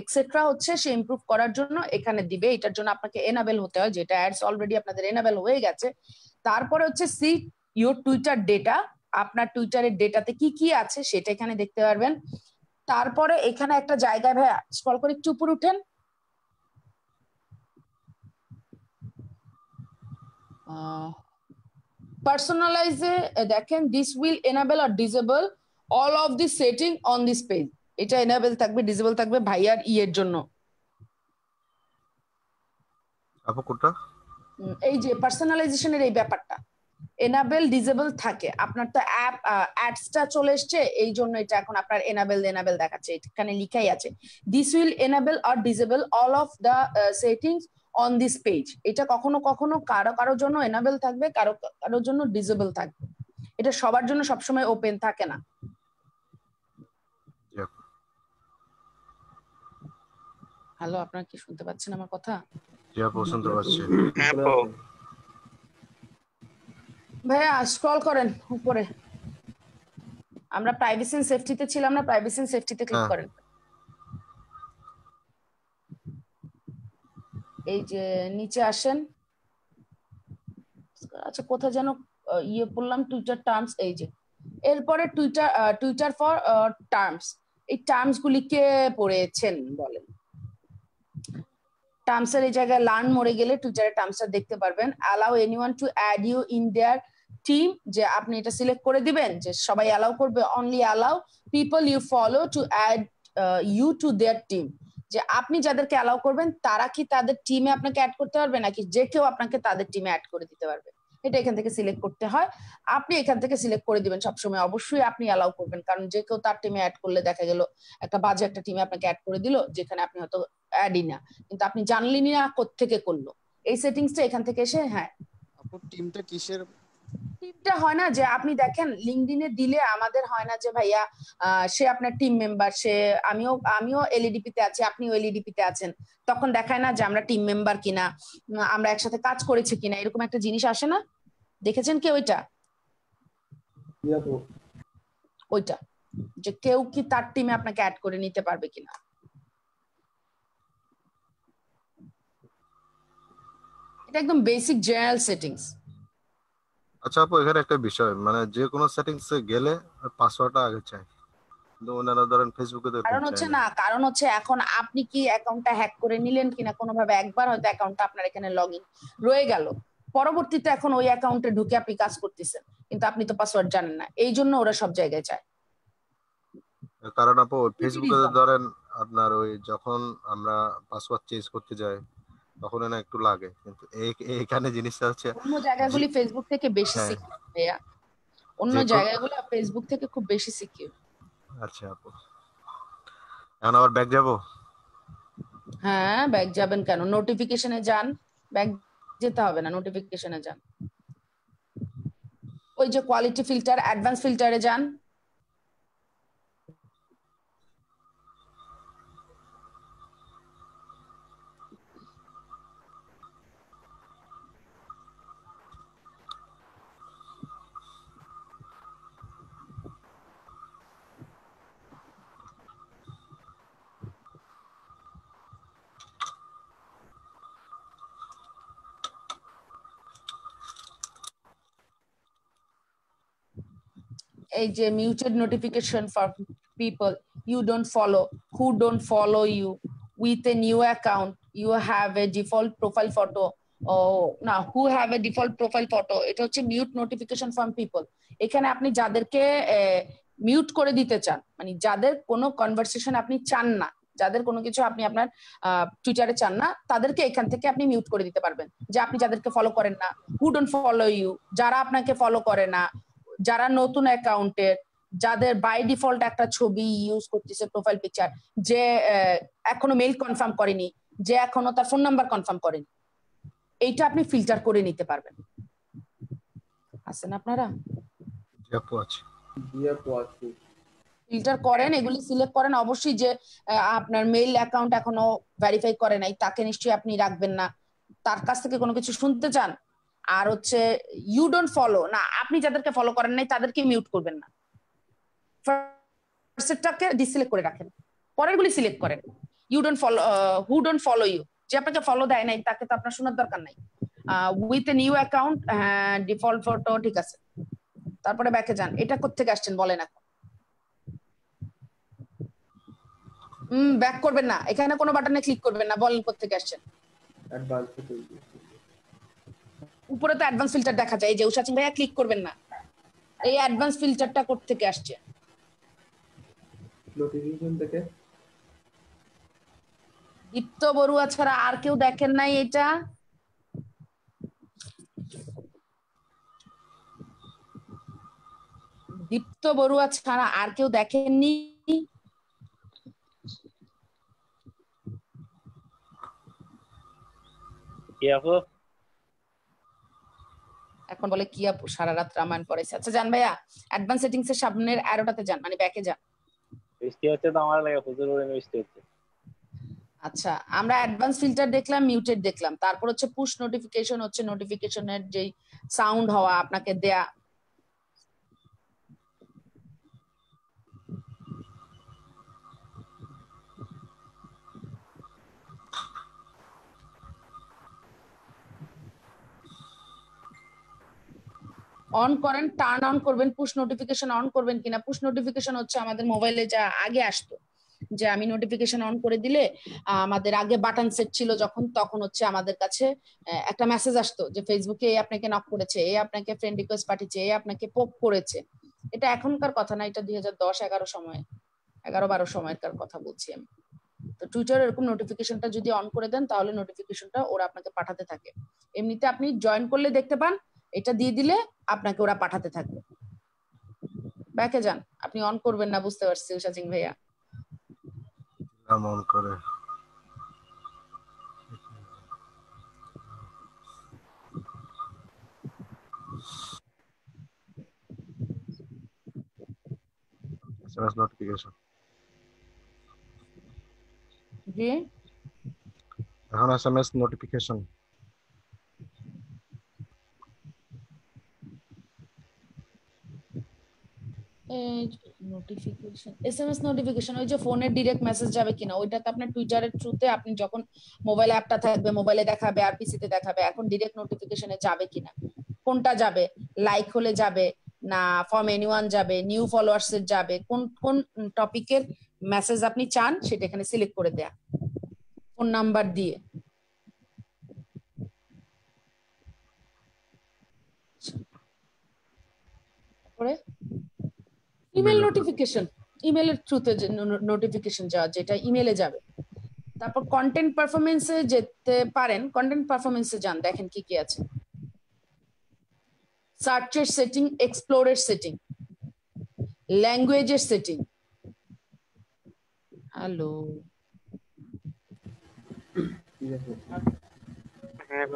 এক্সেট্রা হচ্ছে সে ইমপ্রুভ করার জন্য এখানে দিবে। এটার জন্য আপনাকে এনাবেল হতে হয়, যেটা অ্যাডস অলরেডি আপনাদের এনাবেল হয়ে গেছে। তারপরে হচ্ছে সি ইউর টুইটার ডেটা আপনার টুইটারের ডেটাতে কি কি আছে সেটা এখানে দেখতে পারবেন। তারপরে এখানে একটা জায়গায় ভাইয়া স্ক্রল করে একটু উপরে উঠেন। পার্সোনালাইজে দেখেন this will enable or disable all of the setting on this page এটা এনেবল থাকবে ডিসেবল থাকবে ভাইয়ার ইয়ের জন্য। আপু কোনটা এই যে পার্সোনালাইজেশনের এই ব্যাপারটা। এনাবেল ডিজেবল থাকে। আপনার তো অ্যাপ অ্যাডসটা চলে এসছে এই জন্য এটা এখন আপনার এনাবেল এনাবেল দেখাচ্ছে। এখানে লিখাই আছে this will enable or disable all of the settings on this page এটা কখনো কখনো কারও কারোর জন্য এনাবেল থাকবে কারও কারোর জন্য ডিজেবল থাকবে। এটা সবার জন্য সবসময় ওপেন থাকে না। হ্যালো আপনারা কি শুনতে পাচ্ছেন আমার কথা? জি আপু শুনতে পাচ্ছি। হ্যাঁ ভাইয়া স্ক্রল করেন উপরে। আমরা প্রাইভেসি এন্ড সেফটিতে ছিলাম না প্রাইভেসি এন্ড সেফটিতে ক্লিক। করেন। এই যে নিচে আসেন। আচ্ছা কোথায় যেন ইয়ে বললাম টুইটার টার্মস এই যে। এরপরে টুইটার টুইটার ফর টার্মস এই টার্মস গুলি কে পড়েছেন বলেন। টার্মস এর এই জায়গায় লার্ন মরে গেলে টুইটারের টার্মসটা দেখতে পারবেন। Allow anyone to add you in their team যে আপনি এটা সিলেক্ট করে দিবেন, যে সবাই অ্যালাউ করবে only allow people you follow to add you to their team যে আপনি যাদেরকে অ্যালাউ করবেন, তারা কি তাদের টিমে আপনাকে অ্যাড করতে পারবে, নাকি যে কেউ আপনাকে তাদের টিমে অ্যাড করে দিতে পারবে? এটা এখান থেকে সিলেক্ট করতে হয়। আপনি এখান থেকে সিলেক্ট করে দিবেন সবসময়। অবশ্যই আপনি অ্যালাউ করবেন। কারণ যে কেউ তার টিমে অ্যাড করলে দেখা গেল একটা বাজে একটা টিমে আপনাকে অ্যাড করে দিল, যেখানে আপনি হয়তো অ্যাডই না। কিন্তু আপনি জানলেনই না কোথেকে করল। এই সেটিংসটা এখান থেকে এসে হ্যাঁ। টিমটা কিসের টিমটা হয় না যে আপনি দেখেন লিঙ্কডিনে দিলে আমাদের হয় না যে ভাইয়া সে আপনার টিম মেম্বার সে আমিও আমিও এলইডিপি তে আছি আপনিও এলইডিপি তে আছেন। তখন দেখায় না যে আমরা টিম মেম্বার কিনা আমরা একসাথে কাজ করেছি কিনা এরকম একটা জিনিস আসে না? দেখেছেন কি ওইটা? ওইটা যে কেউ কি তার টিমে আপনাকে অ্যাড করে নিতে পারবে কিনা? এটা একদম বেসিক জেনারেল সেটিংস আচ্ছা আপু এখানে একটা বিষয় মানে যে কোনো সেটিংস এ গেলে পাসওয়ার্ডটা আগে চাই কিন্তু ওনারা ধরেন ফেসবুকে তো কারণ হচ্ছে না। কারণ হচ্ছে এখন আপনি কি অ্যাকাউন্টটা হ্যাক করে নিলেন কিনা কোনোভাবে একবার হয়তো অ্যাকাউন্টটা আপনার এখানে লগ ইন রয়ে গেল। পরবর্তীতে এখন ওই অ্যাকাউন্টে ঢুকে আপনি কাজ করতেছেন কিন্তু আপনি তো পাসওয়ার্ড জানেন না এই জন্য ওরা সব জায়গায় চায়। কারণ আপু ফেসবুকে. ধরেন আপনার ওই যখন আমরা পাসওয়ার্ড চেঞ্জ করতে যাই তখন না একটু লাগে। কিন্তু এইখানে জিনিসটা হচ্ছে অন্য জায়গাগুলি ফেসবুক থেকে বেশি হ্যাঁ। সিকিউর ভাইয়া। অন্য জায়গাগুলো ফেসবুক থেকে খুব বেশি সিকিউর আচ্ছা আপু। এখন আবার ব্যাক যাব? হ্যাঁ ব্যাক যাবেন কেন? নোটিফিকেশনে যান। ব্যাক যেতে হবে না নোটিফিকেশনে যান। ওই যে কোয়ালিটি ফিল্টার অ্যাডভান্স ফিল্টারে যান। এই যে muted notification for people you don't follow who don't follow you with a new account you have a default profile photo ও, না who have a default profile photo এটা হচ্ছে মিউট নোটিফিকেশন ফ্রম পিপল এখানে আপনি যাদেরকে mute করে দিতে চান মানে যাদের কোনো কনভারসেশন আপনি চান না, যাদের কোনো কিছু আপনি আপনার টুইটারে চান না, তাদেরকে এখান থেকে আপনি মিউট করে দিতে পারবেন। যে আপনি যাদেরকে ফলো করেন না হু ডোন্ট ফলো ইউ যারা আপনাকে ফলো করে না যারা নতুন অ্যাকাউন্টের যাদের বাই ডিফল্ট একটা ছবি ইউজ করতেছে প্রোফাইল পিকচার যে আহ, এখনও মেইল কনফার্ম করেনি যে এখনও তার ফোন নাম্বার কনফার্ম করেনি এইটা আপনি ফিল্টার করে নিতে পারবেন। আছেন আপনারা? জি আপু আছে। ফিল্টার করেন এগুলি সিলেক্ট করেন অবশ্যই যে আহ, আপনার মেইল অ্যাকাউন্ট এখনও ভেরিফাই করে নাই তাকে নিশ্চয়ই আপনি রাখবেন না। তার কাছ থেকে কোনো কিছু শুনতে চান আর হচ্ছে ইউ ডোন্ট ফলো না, আপনি যাদেরকে ফলো করেন নাই, তাদেরকে মিউট করবেন না। ফার্স্টটাকে ডিসিলেক্ট করে রাখেন। পরের গুলি সিলেক্ট করেন you don't follow who don't follow you যে আপনাকে ফলো দেয় নাই, তাকে তো আপনার শোনার দরকার নাই। উইথ এ নিউ অ্যাকাউন্ট হ্যাঁ ডিফল্ট ফটো ঠিক আছে। তারপরে ব্যাকে যান। এটা কোথেকে আসছেন, বলেন এখন। হুম ব্যাক করবেন না। এখানে কোনো বাটনে ক্লিক করবেন না। বলেন কোথেকে আসছেন। উপরে তো অ্যাডভান্স ফিল্টার দেখা যায়। এই যে উষা সিং ভাইয়া ক্লিক করবেন না। এই অ্যাডভান্স ফিল্টারটা কোথা কোথেকে আসছে? নোটিফিকেশন থেকে। দীপ্ত বড়ুয়া ছাড়া আর কেউ দেখেন নাই এটা? দীপ্ত বড়ুয়া ছাড়া আর কেউ দেখেননি? কি আপু? এখন বলে কি আপু সারা রাত রামায়ণ পড়েছে। আচ্ছা জান ভাইয়া অ্যাডভান্স সেটিংস এর সামনের অ্যারোটাতে যান মানে ব্যাকে যান। বৃষ্টি হচ্ছে তো আমার লাগে হুজুর উড়ে বৃষ্টি হচ্ছে। আচ্ছা আমরা অ্যাডভান্স ফিল্টার দেখলাম মিউটেড দেখলাম। তারপর হচ্ছে পুশ নোটিফিকেশন হচ্ছে নোটিফিকেশনের যেই সাউন্ড হওয়া আপনাকে দেয়া অন করেন টার্ন অন করবেন পুশ নোটিফিকেশন অন করবেন কিনা। পুশ নোটিফিকেশন হচ্ছে আমাদের মোবাইলে যা আগে আসতো, যে আমি নোটিফিকেশন অন করে দিলে আমাদের আগে বাটন সেট ছিল যখন, তখন হচ্ছে আমাদের কাছে একটা মেসেজ আসতো যে ফেসবুকে এ আপনাকে নক করেছে, এ আপনাকে ফ্রেন্ড রিকোয়েস্ট পাঠিয়েছে, এ আপনাকে পোক করেছে। এটা এখনকার কথা না, এটা দুই হাজার দশ এগারো সময়, এগারো বারো সময়কার কথা বলছি আমি। তো টুইটার এরকম নোটিফিকেশনটা যদি অন করে দেন, তাহলে নোটিফিকেশনটা ওরা আপনাকে পাঠাতে থাকে। এমনিতে আপনি জয়েন করলে দেখতে পান এটা দিয়ে দিলে আপনাকে ওরা পাঠাতে থাকবে। ব্যাকে যান আপনি অন করবেন না বুঝতে পারছি উষা সিং ভাইয়া। অন করে। এস নোটিফিকেশন জি। এখন SMS notification notification SMS notification ওই যে ফোনের ডিরেক্ট মেসেজ যাবে কিনা, ওইটাতে আপনার টুইটারের থ্রুতে আপনি যখন মোবাইল অ্যাপটা থাকবে মোবাইলে দেখাবে আর পিসিতে দেখাবে, এখন ডিরেক্ট নোটিফিকেশনে যাবে কিনা, কোনটা যাবে লাইক হলে যাবে না ফর্ম এনিওয়ান যাবে নিউ ফলোয়ার্স এর যাবে, কোন কোন টপিকের মেসেজ আপনি চান, সেটা এখানে সিলেক্ট করে দেয়া ফোন নাম্বার দিয়ে। তারপরে? ইমেল নোটিফিকেশন ইমেলের থ্রুতে যে নোটিফিকেশন যাওয়া যেটা ইমেলে যাবে। তারপর কন্টেন্ট পারফরমেন্সে যেতে পারেন কন্টেন্ট পারফরমেন্সে যান দেখেন কি কি আছে। সার্চের সেটিং এক্সপ্লোরের সেটিং ল্যাঙ্গুয়েজের সেটিং হ্যালো হ্যাঁ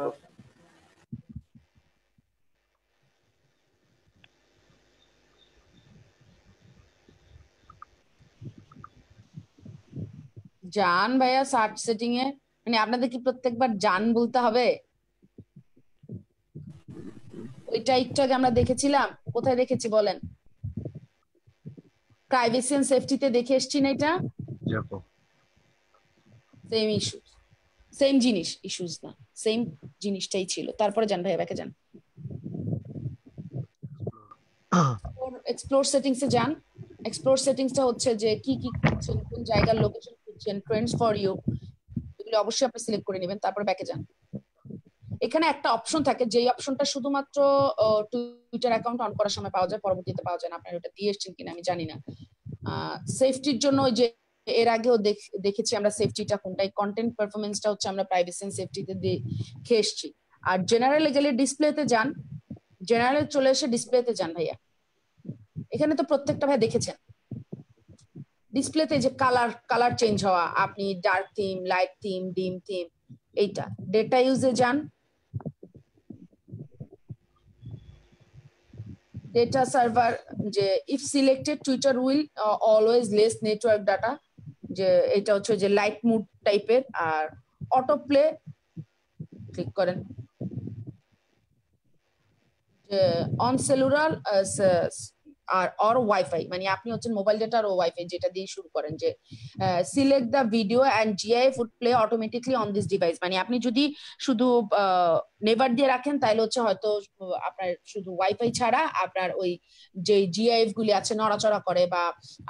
যান ভাইয়া সার্চ সেটিং এ মানে আপনাদের কি প্রত্যেকবার যান বলতে হবে। ওইটা একটু আগে আমরা দেখেছিলাম কোথায় দেখেছি বলেন? প্রাইভেসি এন্ড সেফটিতে দেখে এসছি না এটা? সেম ইস্যু সেম জিনিস ইস্যুস না সেম জিনিসটাই ছিল। তারপরে যান ভাইয়া ব্যাকে যান। এক্সপ্লোর সেটিংসে যান। এক্সপ্লোর সেটিংসটা হচ্ছে যে কি কি কোন জায়গার লোকেশন খুঁজছেন ট্রেন্ডস ফর ইউ এগুলো অবশ্যই আপনি সিলেক্ট করে নেবেন, তারপরে ব্যাকে যান। এখানে একটা অপশন থাকে, যেই অপশনটা শুধুমাত্র টুইটার অ্যাকাউন্ট অন করার সময় পাওয়া যায়, পরবর্তীতে পাওয়া যায় না। আপনার ওটা দিয়ে এসছেন কিনা আমি জানি না। সেফটির জন্য ওই যে, এর আগেও দেখেছি আমরা সেফটিটা কোনটাই কন্টেন্ট পারফরমেন্সটা হচ্ছে আমরা প্রাইভেসি এন্ড সেফটিতে দেখে এসছি। আর জেনারেলে গেলে ডিসপ্লেতে যান। জেনারেলে চলে এসে ডিসপ্লেতে যান ভাইয়া। এখানে তো প্রত্যেকটা ভাই দেখেছেন। ডিসপ্লেতে যে কালার কালার চেঞ্জ হওয়া, আপনি dark theme light theme dim theme এইটা। ডেটা ইউজে যান। ডেটা সার্ভার যে if selected Twitter will always less network data যে এটা হচ্ছে যে লাইট মুড টাইপের আর অটো প্লে ক্লিক করেন অন সেলুলার আর অর ওয়াইফাই মানে আপনি হচ্ছেন মোবাইল ডেটা আর ওয়াইফাই যেটা দিয়ে শুরু করেন যে select the video and GIF would play automatically on this device মানে আপনি যদি শুধু নেভার দিয়ে রাখেন তাহলে হচ্ছে হয়তো আপনার শুধু ওয়াইফাই ছাড়া আপনার ওই যে জিআইএফ গুলি আছে নড়াচড়া করে বা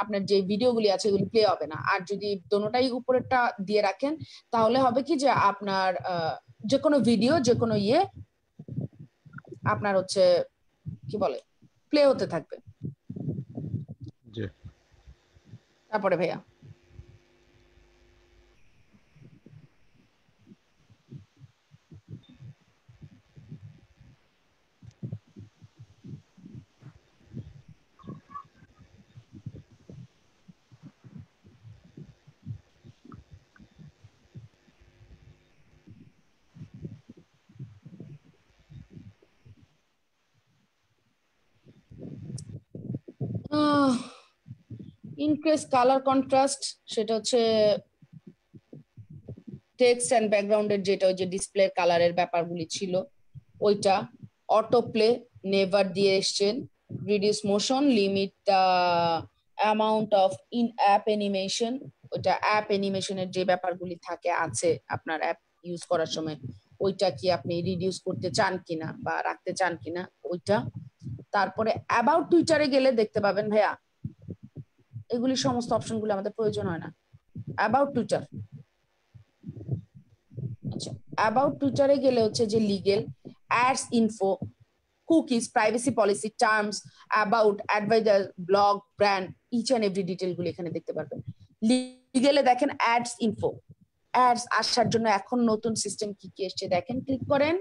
আপনার যে ভিডিও গুলি আছে এগুলি প্লে হবে না। আর যদি দোনোটাই উপরেরটা দিয়ে রাখেন, তাহলে হবে কি যে আপনার যে কোনো ভিডিও যে কোনো ইয়ে আপনার হচ্ছে, কি বলে প্লে হতে থাকবে জি তারপরে ভাইয়া ইনক্রিজ কালার কন্ট্রাস্ট সেটা হচ্ছে টেক্সট অ্যান্ড ব্যাকগ্রাউন্ডের যেটা ওই যে ডিসপ্লে কালারের ব্যাপারগুলি ছিল, ওইটা অটো প্লে নেভার দিয়ে এসছেন। Reduce motion limit amount of in app animation ওইটা অ্যাপ অ্যানিমেশনের যে ব্যাপারগুলি থাকে, আছে আপনার অ্যাপ ইউজ করার সময়, ওইটা কি আপনি রিডিউস করতে চান কিনা বা রাখতে চান কিনা, ওইটা। তারপরে অ্যাবাউট টুইটারে গেলে দেখতে পাবেন ভাইয়া এগুলি সমস্ত অপশনগুলো আমাদের প্রয়োজন হয় না। অ্যাবাউট টুইটার আচ্ছা অ্যাবাউট টুইটারে গেলে হচ্ছে যে legal ads info cookies privacy policy terms about advisor blog brand each and every ডিটেলগুলো এখানে দেখতে পারবেন। লিগেলে দেখেন অ্যাডস ইনফো অ্যাডস আসার জন্য এখন নতুন সিস্টেম কি কি এসছে দেখেন ক্লিক করেন।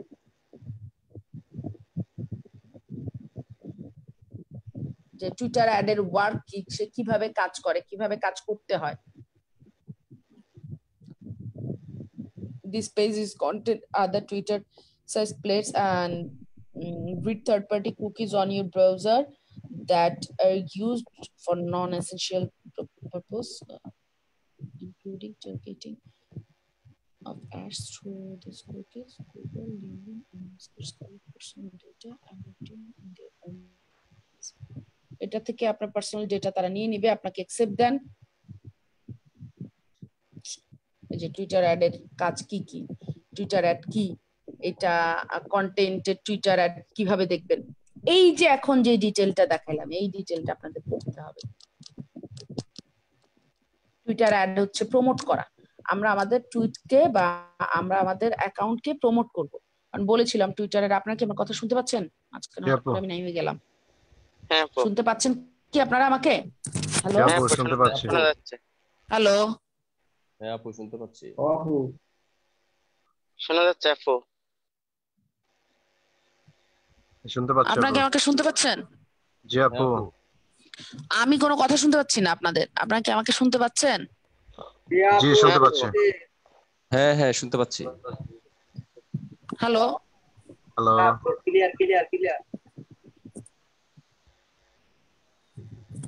যে টুইটার অ্যাডের ওয়ার্ক কি সে কীভাবে কাজ করে কীভাবে কাজ করতে হয় this page is content other twitter says plates and mm, read third party cookies on your browser that are used for non-essential purpose, uh, including targeting of ads through these cookies, Google leaving collect personal data and their own. এটা থেকে আপনার personal data তারা নিয়ে নিবে আপনাকে accept দেন। এই যে Twitter অ্যাডের কাজ কি কি? টুইটার অ্যাড কি? এটা কন্টেন্টের টুইটার অ্যাড কীভাবে দেখবেন? এই যে এখন যে ডিটেলটা দেখাইলাম এই ডিটেলটা আপনাদের পড়তে হবে। টুইটার অ্যাড হচ্ছে প্রমোট করা। আমরা আমাদের টুইটকে বা আমরা আমাদের অ্যাকাউন্টকে প্রমোট করব। কারণ বলেছিলাম টুইটারের আপনার কি আমার কথা শুনতে পাচ্ছেন। করে আমি গেলাম। হ্যাঁ আপু শুনতে পাচ্ছেন কি আপনারা আমাকে? হ্যালো হ্যাঁ আপু, আপু, শুনতে পাচ্ছি। হ্যালো হ্যাঁ আপু শুনতে পাচ্ছি। আপু। শোনা যাচ্ছে আপু? শুনতে পাচ্ছি আপনাকে আপু। আমাকে শুনতে পাচ্ছেন? জি আপু। হ্যাঁ আমি কোনো কথা শুনতে পাচ্ছি না আপনাদের। আপনারা কি আমাকে শুনতে পাচ্ছেন? জি শুনতে পাচ্ছি। হ্যাঁ হ্যাঁ শুনতে পাচ্ছি। Hello hello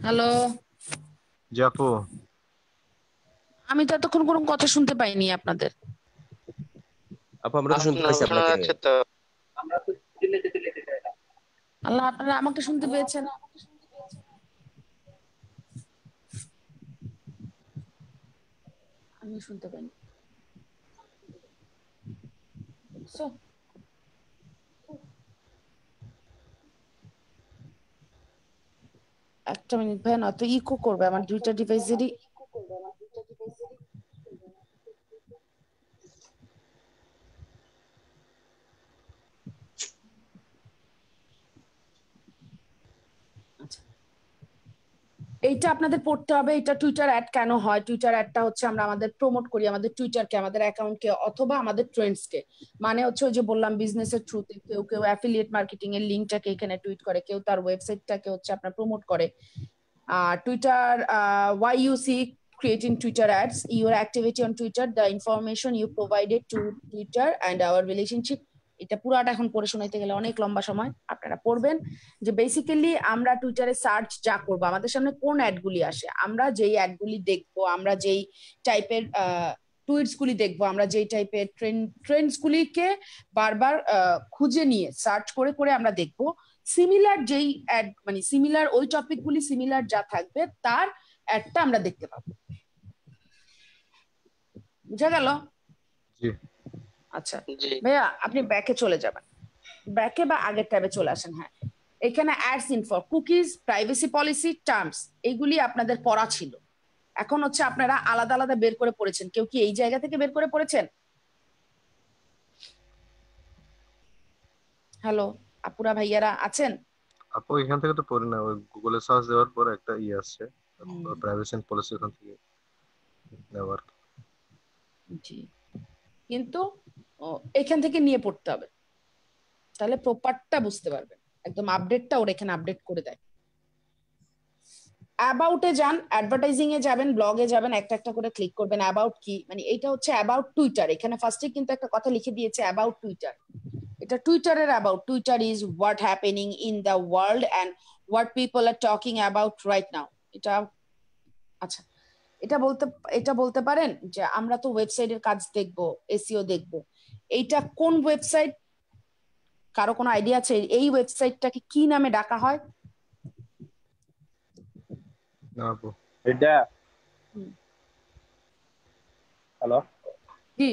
hello. জি আপু। আমি তো এতক্ষণ কোনো কথা শুনতে পাইনি আপনাদের। আপু আমরা শুনতে শোনা আপনাকে যাচ্ছে তো আল্লাহ আপনারা আমাকে শুনতে পেয়েছেন? আমি শুনতে পাইনি। So, একটা মিনিট ভাই না তো ইকো করবে আমার দুইটা ডিভাইসেরই আচ্ছা। এইটা আপনাদের পড়তে হবে এটা টুইটার অ্যাড কেন হয়? টুইটার অ্যাডটা হচ্ছে আমরা আমাদের প্রমোট করি আমাদের টুইটারকে আমাদের অ্যাকাউন্টকে অথবা আমাদের ট্রেন্ডসকে মানে হচ্ছে ওই যে বললাম বিজনেসের থ্রুতে কেউ কেউ অ্যাফিলিয়েট মার্কেটিং এর লিঙ্কটাকে এখানে টুইট করে কেউ তার ওয়েবসাইটটাকে হচ্ছে আপনার প্রমোট করে। আর Twitter why you see creating Twitter ads, your activity on Twitter, the information you provided to Twitter and our relationship এটা পুরাটা এখন পড়ে শোনাইতে গেলে অনেক লম্বা সময়, আপনারা পড়বেন। যে বেসিক্যালি আমরা টুইটারে সার্চ যা করব, আমাদের সামনে কোন অ্যাডগুলি আসে, আমরা যেই অ্যাডগুলি দেখব, আমরা যেই টাইপের টুইটস গুলি দেখব, আমরা যেই টাইপের ট্রেন্ড ট্রেন্ডস গুলিকে বারবার খুঁজে নিয়ে সার্চ করে করে আমরা দেখব। সিমিলার যেই অ্যাড মানে সিমিলার ওই টপিক গুলি সিমিলার যা থাকবে, তার অ্যাডটা আমরা দেখতে পাবো। বুঝা গেল? আচ্ছা। ভাইয়া আপনি ব্যাকে চলে যাবেন। ব্যাকে বা আগের ট্যাবে চলে আসেন হ্যাঁ। এখানে ads info cookies privacy policy terms এইগুলি আপনাদের পড়া ছিল। এখন হচ্ছে আপনারা আলাদা আলাদা বের করে পড়েছেন। কেউ কি এই জায়গা থেকে বের করে পড়েছেন? হ্যালো আপুরা ভাইয়ারা আছেন? আপু এখান থেকে তো পড়ি না। ওই গুগলে সার্চ দেওয়ার পর একটা ই আসছে। প্রাইভেসি এন্ড পলিসি ওখান থেকে নেওয়ার। জি। কিন্তু এখান থেকে নিয়ে পড়তে হবে। তাহলে প্রপারটা বুঝতে পারবেন। একদম আপডেটটা ওর এখানে আপডেট করে দেয়। অ্যাবাউটে যান অ্যাডভার্টাইজিং এ যাবেন ব্লগে যাবেন, একটা একটা করে ক্লিক করবেন অ্যাবাউট কি মানে এটা হচ্ছে অ্যাবাউট টুইটার এখানে ফার্স্টে কিন্তু একটা কথা লিখে দিয়েছে অ্যাবাউট টুইটার এটা টুইটারের about Twitter is what happening in the world and what people are talking about right now এটা আচ্ছা এটা বলতে এটা বলতে পারেন যে আমরা তো ওয়েবসাইটের কাজ দেখব এসিও দেখব। এইটা কোন ওয়েবসাইট কারও কোনো আইডিয়া আছে? এই ওয়েবসাইটটাকে কি নামে ডাকা হয়? না এটা হ্যালো জি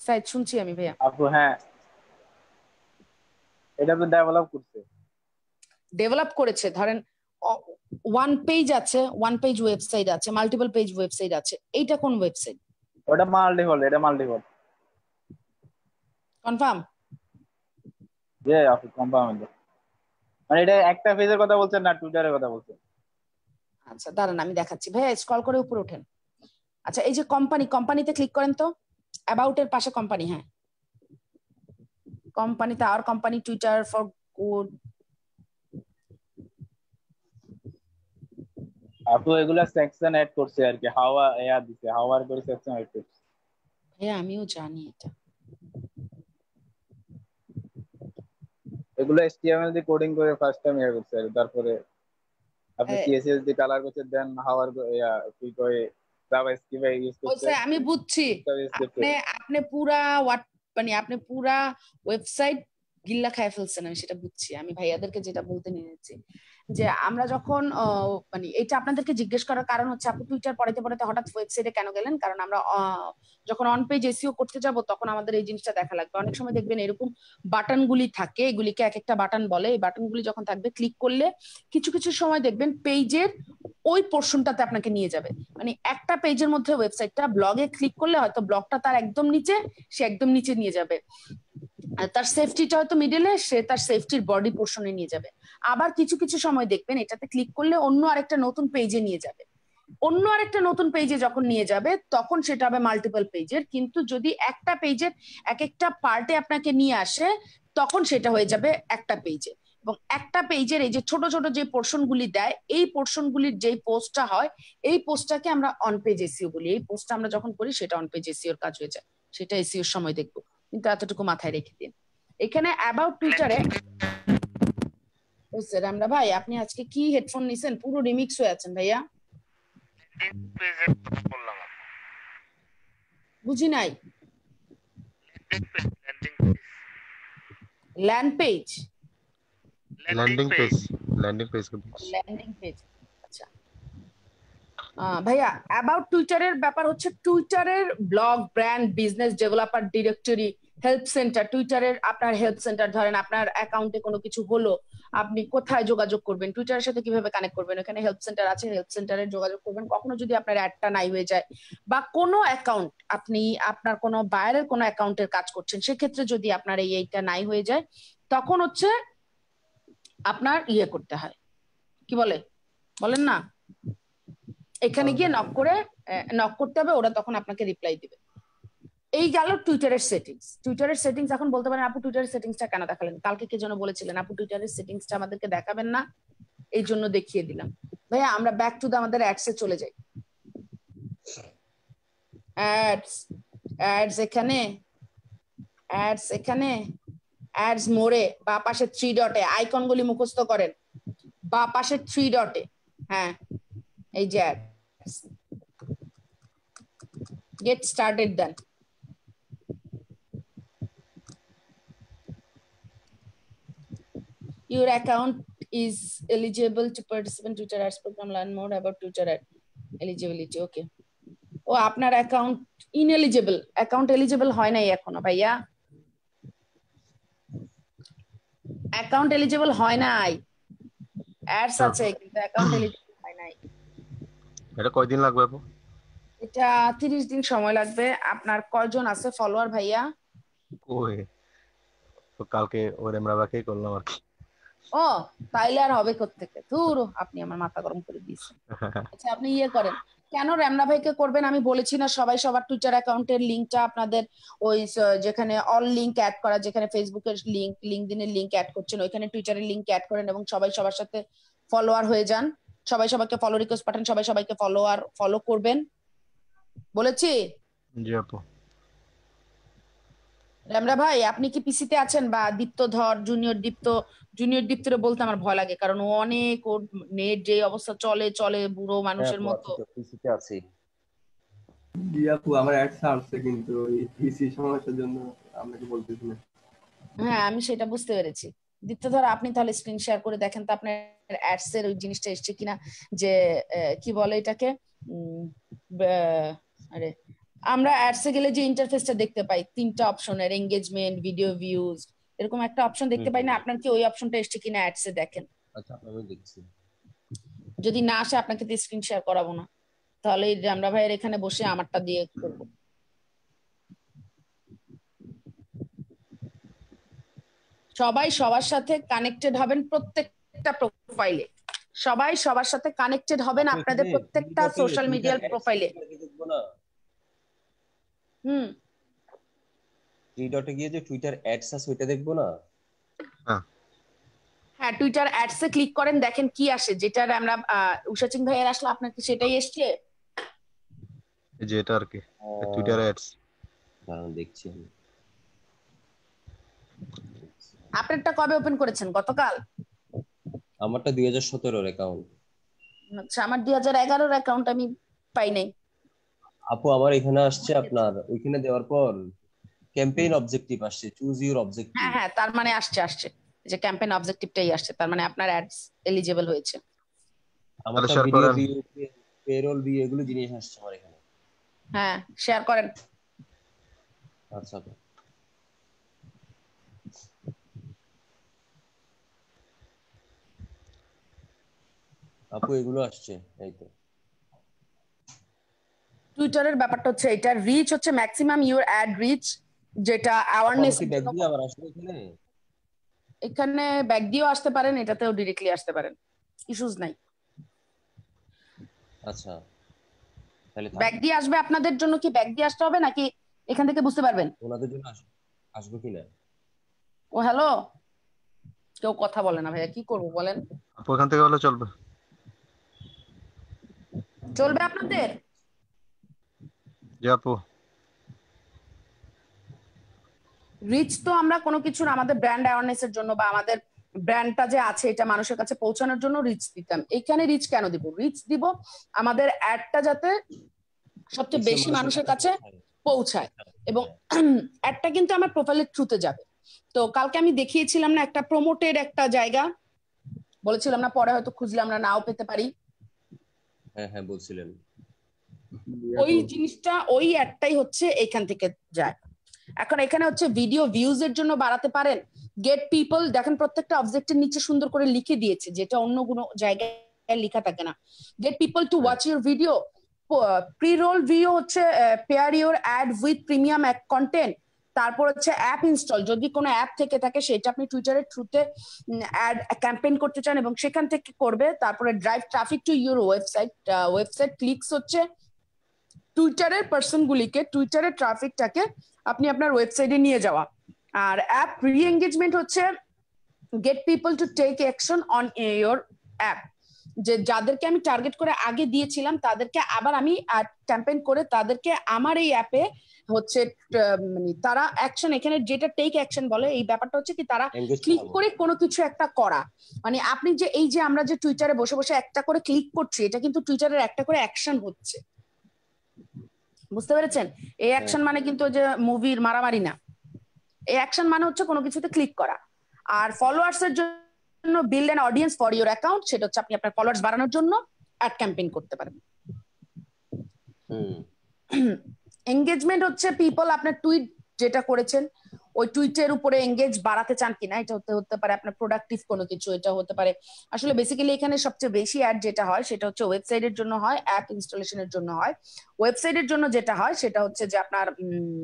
সাইট শুনছি আমি ভাইয়া। আপু হ্যাঁ। এটা তো ডেভেলপ করছে। ডেভেলপ করেছে। ধরেন ওয়ান পেজ আছে ওয়ান পেজ ওয়েবসাইট আছে মাল্টিপল পেজ ওয়েবসাইট আছে। এইটা কোন ওয়েবসাইট ওটা মাল্টিপল এটা মাল্টিপল কনফার্ম যে আপু কনফার্ম মানে এটা একটা পেজের কথা বলছেন না টুইটারের কথা বলছেন? আচ্ছা দাঁড়ান আমি দেখাচ্ছি। ভাইয়া স্ক্রল করে উপরে ওঠেন আচ্ছা এই যে কোম্পানি কোম্পানিতে ক্লিক করেন তো? অ্যাবাউট এর পাশে কোম্পানি হ্যাঁ। কোম্পানিতে আর কোম্পানি টুইটার ফর গুড আপু এগুলা সেকশন এড করছে আর কি। হাওয়া এয়া দিছে হাওয়ার করে সেকশন এড করছে। হ্যাঁ আমিও জানি এটা। এগুলো এসটিএমএল দিয়ে কোডিং করে ফার্স্ট টাইম ইয়া করছে তারপরে আপনি সিএসএস দিয়ে কালার করতে দেন হাওয়ার ইয়া কি কয় জাভাস্ক্রিপ্ট ইউজ করতে আমি বুঝছি। আপনি আপনি পুরা হোয়াট মানে আপনি পুরা ওয়েবসাইট গিল্লা খায় ফেলছেন আমি সেটা বুঝছি। আমি ভাইয়াদেরকে যেটা বলতে নিয়েছি। যে আমরা যখন মানে এটা আপনাদেরকে জিজ্ঞেস করার কারণ হচ্ছে আপনি টুইটার পড়াতে পড়াতে হঠাৎ ওয়েবসাইটে কেন গেলেন? কারণ আমরা যখন অন পেজ এসিও করতে যাব তখন আমাদের এই জিনিসটা দেখা লাগবে। অনেক সময় দেখবেন এরকম বাটন গুলি থাকে, এগুলিকে এক একটা বাটন বলে। এই বাটন গুলি যখন থাকবে ক্লিক করলে কিছু কিছু সময় দেখবেন পেজের ওই পোর্শনটাতে আপনাকে নিয়ে যাবে। মানে একটা পেজের মধ্যে ওয়েবসাইটটা ব্লগে ক্লিক করলে হয়তো ব্লগটা তার একদম নিচে, সে একদম নিচে নিয়ে যাবে। তার সেফটিটা হয়তো মিডলে সে তার সেফটির বডি পোর্শনে নিয়ে যাবে। আবার কিছু কিছু সময় দেখবেন, এটাতে ক্লিক করলে অন্য আরেকটা নতুন পেজে নিয়ে যাবে। অন্য আরেকটা নতুন পেজে যখন নিয়ে যাবে, তখন সেটা হবে মাল্টিপল পেজের কিন্তু যদি একটা পেজের এক একটা পার্টে আপনাকে নিয়ে আসে, তখন সেটা হয়ে যাবে একটা পেজে এবং একটা পেজের এই যে ছোট ছোট যে পোর্শন গুলি দেয়, এই পোর্শন গুলির যেই পোস্টটা হয়, এই পোস্টটাকে আমরা অন পেজ এসিও বলি। এই পোস্টটা আমরা যখন করি, সেটা অন পেজ এসিওর কাজ হয়ে যায়। সেটা এসিওর সময় দেখব। কিন্তু এতটুকু মাথায় রেখে দিন। এখানে অ্যাবাউট টুইটারে আমরা ভাই আপনি আজকে কি হেডফোন নিছেন? পুরো রিমিক্স হয়ে আছেন ভাইয়া। বুঝি নাই? Landing page landing page landing page landing page landing page আচ্ছা আহ, ভাইয়া অ্যাবাউট টুইটারের ব্যাপার হচ্ছে টুইটারের blog brand business developer directory help centre টুইটারের আপনার হেল্প সেন্টার ধরেন, আপনার অ্যাকাউন্টে কোনো কিছু হলো, আপনি কোথায় যোগাযোগ করবেন? টুইটারের সাথে কীভাবে কানেক্ট করবেন? এখানে হেল্প সেন্টার আছে হেল্প সেন্টারে যোগাযোগ করবেন। কখনো যদি আপনার অ্যাডটা নাই হয়ে যায় বা কোনো অ্যাকাউন্ট আপনি আপনার কোনো বাইরের কোনো অ্যাকাউন্টের কাজ করছেন, সেক্ষেত্রে যদি আপনার এই এইটা নাই হয়ে যায়, তখন হচ্ছে আপনার ইয়ে করতে হয়। কি বলে? বলেন না? এখানে গিয়ে নক করে নক করতে হবে, ওরা তখন আপনাকে রিপ্লাই দিবে। এই গেল টুইটারের সেটিংস টুইটারের সেটিংস এখন বলতে পারেন, আপু টুইটারের সেটিংসটা কেন দেখালেন? কালকে কে যেন বলেছিলেন, আপু টুইটারের সেটিংসটা আমাদেরকে দেখাবেন না, এই জন্য দেখিয়ে দিলাম। ভাইয়া, আমরা ব্যাক টু আমাদের অ্যাডসে চলে যাই। অ্যাডস অ্যাডস এখানে অ্যাডস এখানে অ্যাডস মোড়ে, বা পাশে থ্রি ডটে আইকন গুলি মুখস্থ করেন। বা পাশে থ্রি ডটে হ্যাঁ। এই যে ads get started then Your account is eligible to participate in Twitter ads program. Learn more about Twitter ad eligibility. Okay. ও আপনার অ্যাকাউন্ট ইনএলিজিবল অ্যাকাউন্ট এলিজিবল হয় নাই এখনও ভাইয়া? অ্যাকাউন্ট এলিজিবল হয় নাই। অ্যাডস আছে কিন্তু অ্যাকাউন্ট এলিজিবল হয় নাই। এটা কয়দিন লাগবে আপু? এটা তিরিশ দিন সময় লাগবে। আপনার কয়জন আছে ফলোয়ার ভাইয়া? ওই তো কালকে ওর এমরাবাকেই করলাম আর কি। ও তাইলে আর হবে কোত্থেকে? ধুর আপনি আমার মাথা গরম করে দিয়েছেন। আচ্ছা আপনি ইয়ে করেন। কেন র্যামনা ভাইকে করবেন? আমি বলেছি না সবাই সবার টুইটার অ্যাকাউন্টের লিঙ্কটা আপনাদের ওই যেখানে অল লিঙ্ক অ্যাড করা যেখানে ফেসবুকের লিঙ্ক লিঙ্কডিনের লিঙ্ক অ্যাড করছেন ওইখানে টুইটারের লিঙ্ক অ্যাড করেন এবং সবাই সবার সাথে ফলোয়ার হয়ে যান। সবাই সবাইকে ফলো রিকোয়েস্ট পাঠান সবাই সবাইকে ফলো আর ফলো করবেন। বলেছি? জি আপু। র্যামরা ভাই আপনি কি পিসিতে আছেন? বা দীপ্ত ধর জুনিয়র দীপ্ত জুনিয়র দীপ্তরে বলতে আমার ভয় লাগে কারণ ও অনেক ওর নেট যে অবস্থা চলে চলে বুড়ো মানুষের মতো। পিসিতে আছি। জি আপু আমার অ্যাড ছাড়ছে কিন্তু ওই পিসি সমস্যার জন্য আপনাকে বলতেছি না। হ্যাঁ আমি সেটা বুঝতে পেরেছি। দীপ্ত ধর আপনি তাহলে স্ক্রিন শেয়ার করে দেখেন তো আপনার অ্যাডস এর ওই জিনিসটা এসছে কিনা। যে কি বলে এটাকে? আরে আমরা অ্যাডস এ গেলে যে ইন্টারফেসটা দেখতে পাই তিনটা অপশনের এঙ্গেজমেন্ট ভিডিও ভিউজ এরকম একটা অপশন দেখতে পাই না আপনার কি ওই অপশনটা এসছে কিনা অ্যাডস এ দেখেন। আচ্ছা আমি দেখছি। যদি না আসে আপনাকে তো স্ক্রিন শেয়ার করাবো না। তাহলে এই আমরা ভাইয়ের এখানে বসে আমারটা দিয়ে করব। সবাই সবার সাথে কানেক্টেড হবেন প্রত্যেকটা প্রোফাইলে সবাই সবার সাথে কানেক্টেড হবেন আপনাদের প্রত্যেকটা সোশ্যাল মিডিয়ার প্রোফাইলে হুম। থ্রি ডটে গিয়ে যে টুইটার অ্যাডস আছে ওইটা দেখব না? হ্যাঁ টুইটার অ্যাডস এ ক্লিক করেন দেখেন কি আসে। যেটার আমরা আহ, উষা সিং ভাইয়ের আসলে আপনার কি সেটাই এসছে? এই যে এটা আর কি টুইটার অ্যাডস দেখছি আপনারটা কবে ওপেন করেছেন? গতকাল? আমারটা দুই হাজার সতেরোর অ্যাকাউন্ট আচ্ছা আমার দুই হাজার এগারোর অ্যাকাউন্ট আমি পাই নাই। আপু আমার এখানে আসছে আপনার ওইখানে দেওয়ার পর ক্যাম্পেইন অবজেক্টিভ আসছে চুজ ইউর অবজেক্টিভ হ্যাঁ হ্যাঁ তার মানে আসছে আসছে। এই যে ক্যাম্পেইন অবজেক্টিভটাই আসছে তার মানে আপনার অ্যাডস এলিজিবল হয়েছে। আমার share ভিডিও করেন। পেরোল ভিউ এগুলো জিনিস আসছে আমার এখানে। হ্যাঁ শেয়ার করেন। আচ্ছা আপু এগুলো আসছে এই তো। টুইটারের ব্যাপারটা হচ্ছে এটা রিচ হচ্ছে ম্যাক্সিমাম ইউর অ্যাড রিচ যেটা অ্যাওয়ারনেস আবার আসবে এখানে? এখানে ব্যাগ দিয়েও আসতে পারেন এটাতেও ডিরেক্টলি আসতে পারেন। ইস্যুজ নাই। আচ্ছা। তাহলে। ব্যাগ দিয়ে আসবে আপনাদের জন্য কি ব্যাগ দিয়ে আসতে হবে নাকি এখান থেকে বুঝতে পারবেন? ওনাদের জন্য আস- আসবে কিনা? ও হ্যালো কেউ কথা বলে না ভাইয়া কি করব বলেন? আপু এখান থেকে হলে চলবে। চলবে আপনাদের? আপু। রিচ তো আমরা কোনো কিছুর আমাদের ব্র্যান্ড অ্যাওয়ারনেস এর জন্য বা আমাদের ব্র্যান্ডটা যে আছে এটা মানুষের কাছে পৌঁছানোর জন্য রিচ দিতাম। এখানে রিচ কেন দিব? রিচ দিব আমাদের অ্যাডটা যাতে সবচেয়ে বেশি মানুষের কাছে পৌঁছায়। এবং অ্যাডটা কিন্তু আমার প্রোফাইলের থ্রুতে যাবে। তো কালকে আমি দেখিয়েছিলাম না একটা প্রমোটেড একটা জায়গা। বলেছিলাম না পরে হয়তো খুঁজলে আমরা নাও পেতে পারি। হ্যাঁ হ্যাঁ বলছিলেন। ওই জিনিসটা ওই অ্যাডটাই হচ্ছে এখান থেকে যায়। এখন এখানে হচ্ছে ভিডিও ভিউজ এর জন্য বাড়াতে পারেন। গেট পিপল দেখেন প্রত্যেকটা অবজেক্টের নিচে সুন্দর করে লিখে দিয়েছে যেটা অন্য কোনো জায়গায় লেখা থাকে না। Get people to watch your video pre roll video হচ্ছে pair your ad with premium content তারপর হচ্ছে অ্যাপ ইনস্টল যদি কোনো অ্যাপ থেকে থাকে সেটা আপনি টুইটারের থ্রুতে অ্যাড ক্যাম্পেইন করতে চান এবং সেখান থেকে করবে, তারপরে drive traffic to your website website clicks হচ্ছে। টুইটারের পার্সন গুলিকে টুইটারের ট্রাফিকটাকে আপনি আপনার ওয়েবসাইটে নিয়ে যাওয়া। আর অ্যাপ রি এঙ্গেজমেন্ট হচ্ছে get people to take action on your app যে যাদেরকে আমি টার্গেট করে আগে দিয়েছিলাম তাদেরকে আবার আমি ক্যাম্পেইন করে তাদেরকে আমার এই অ্যাপে হচ্ছে মানে তারা অ্যাকশন এখানে যেটা টেক অ্যাকশন বলে এই ব্যাপারটা হচ্ছে কি তারা ক্লিক করে কোনো কিছু একটা করা। মানে আপনি যে এই যে আমরা যে টুইটারে বসে বসে একটা করে ক্লিক করছি এটা কিন্তু টুইটারের একটা করে অ্যাকশন হচ্ছে। বুঝতে পেরেছেন? এই অ্যাকশন মানে কিন্তু যে মুভির মারামারি না। এই অ্যাকশন মানে হচ্ছে কোনো কিছুতে ক্লিক করা। আর ফলোয়ার্স এর জন্য build an audience for your account সেটা হচ্ছে আপনি আপনার ফলোয়ার্স বাড়ানোর জন্য অ্যাড ক্যাম্পেইন করতে পারেন। হুম। এঙ্গেজমেন্ট হচ্ছে পিপল আপনার টুইট যেটা করেছেন ওই টুইটের উপরে এঙ্গেজ বাড়াতে চান কিনা এটা হতে হতে পারে আপনার প্রোডাক্টিভ কোনো কিছু এটা হতে পারে। আসলে বেসিক্যালি এখানে সবচেয়ে বেশি অ্যাড যেটা হয় সেটা হচ্ছে ওয়েবসাইটের জন্য হয় অ্যাপ ইনস্টলেশনের জন্য হয়। ওয়েবসাইটের জন্য যেটা হয় সেটা হচ্ছে যে আপনার উম,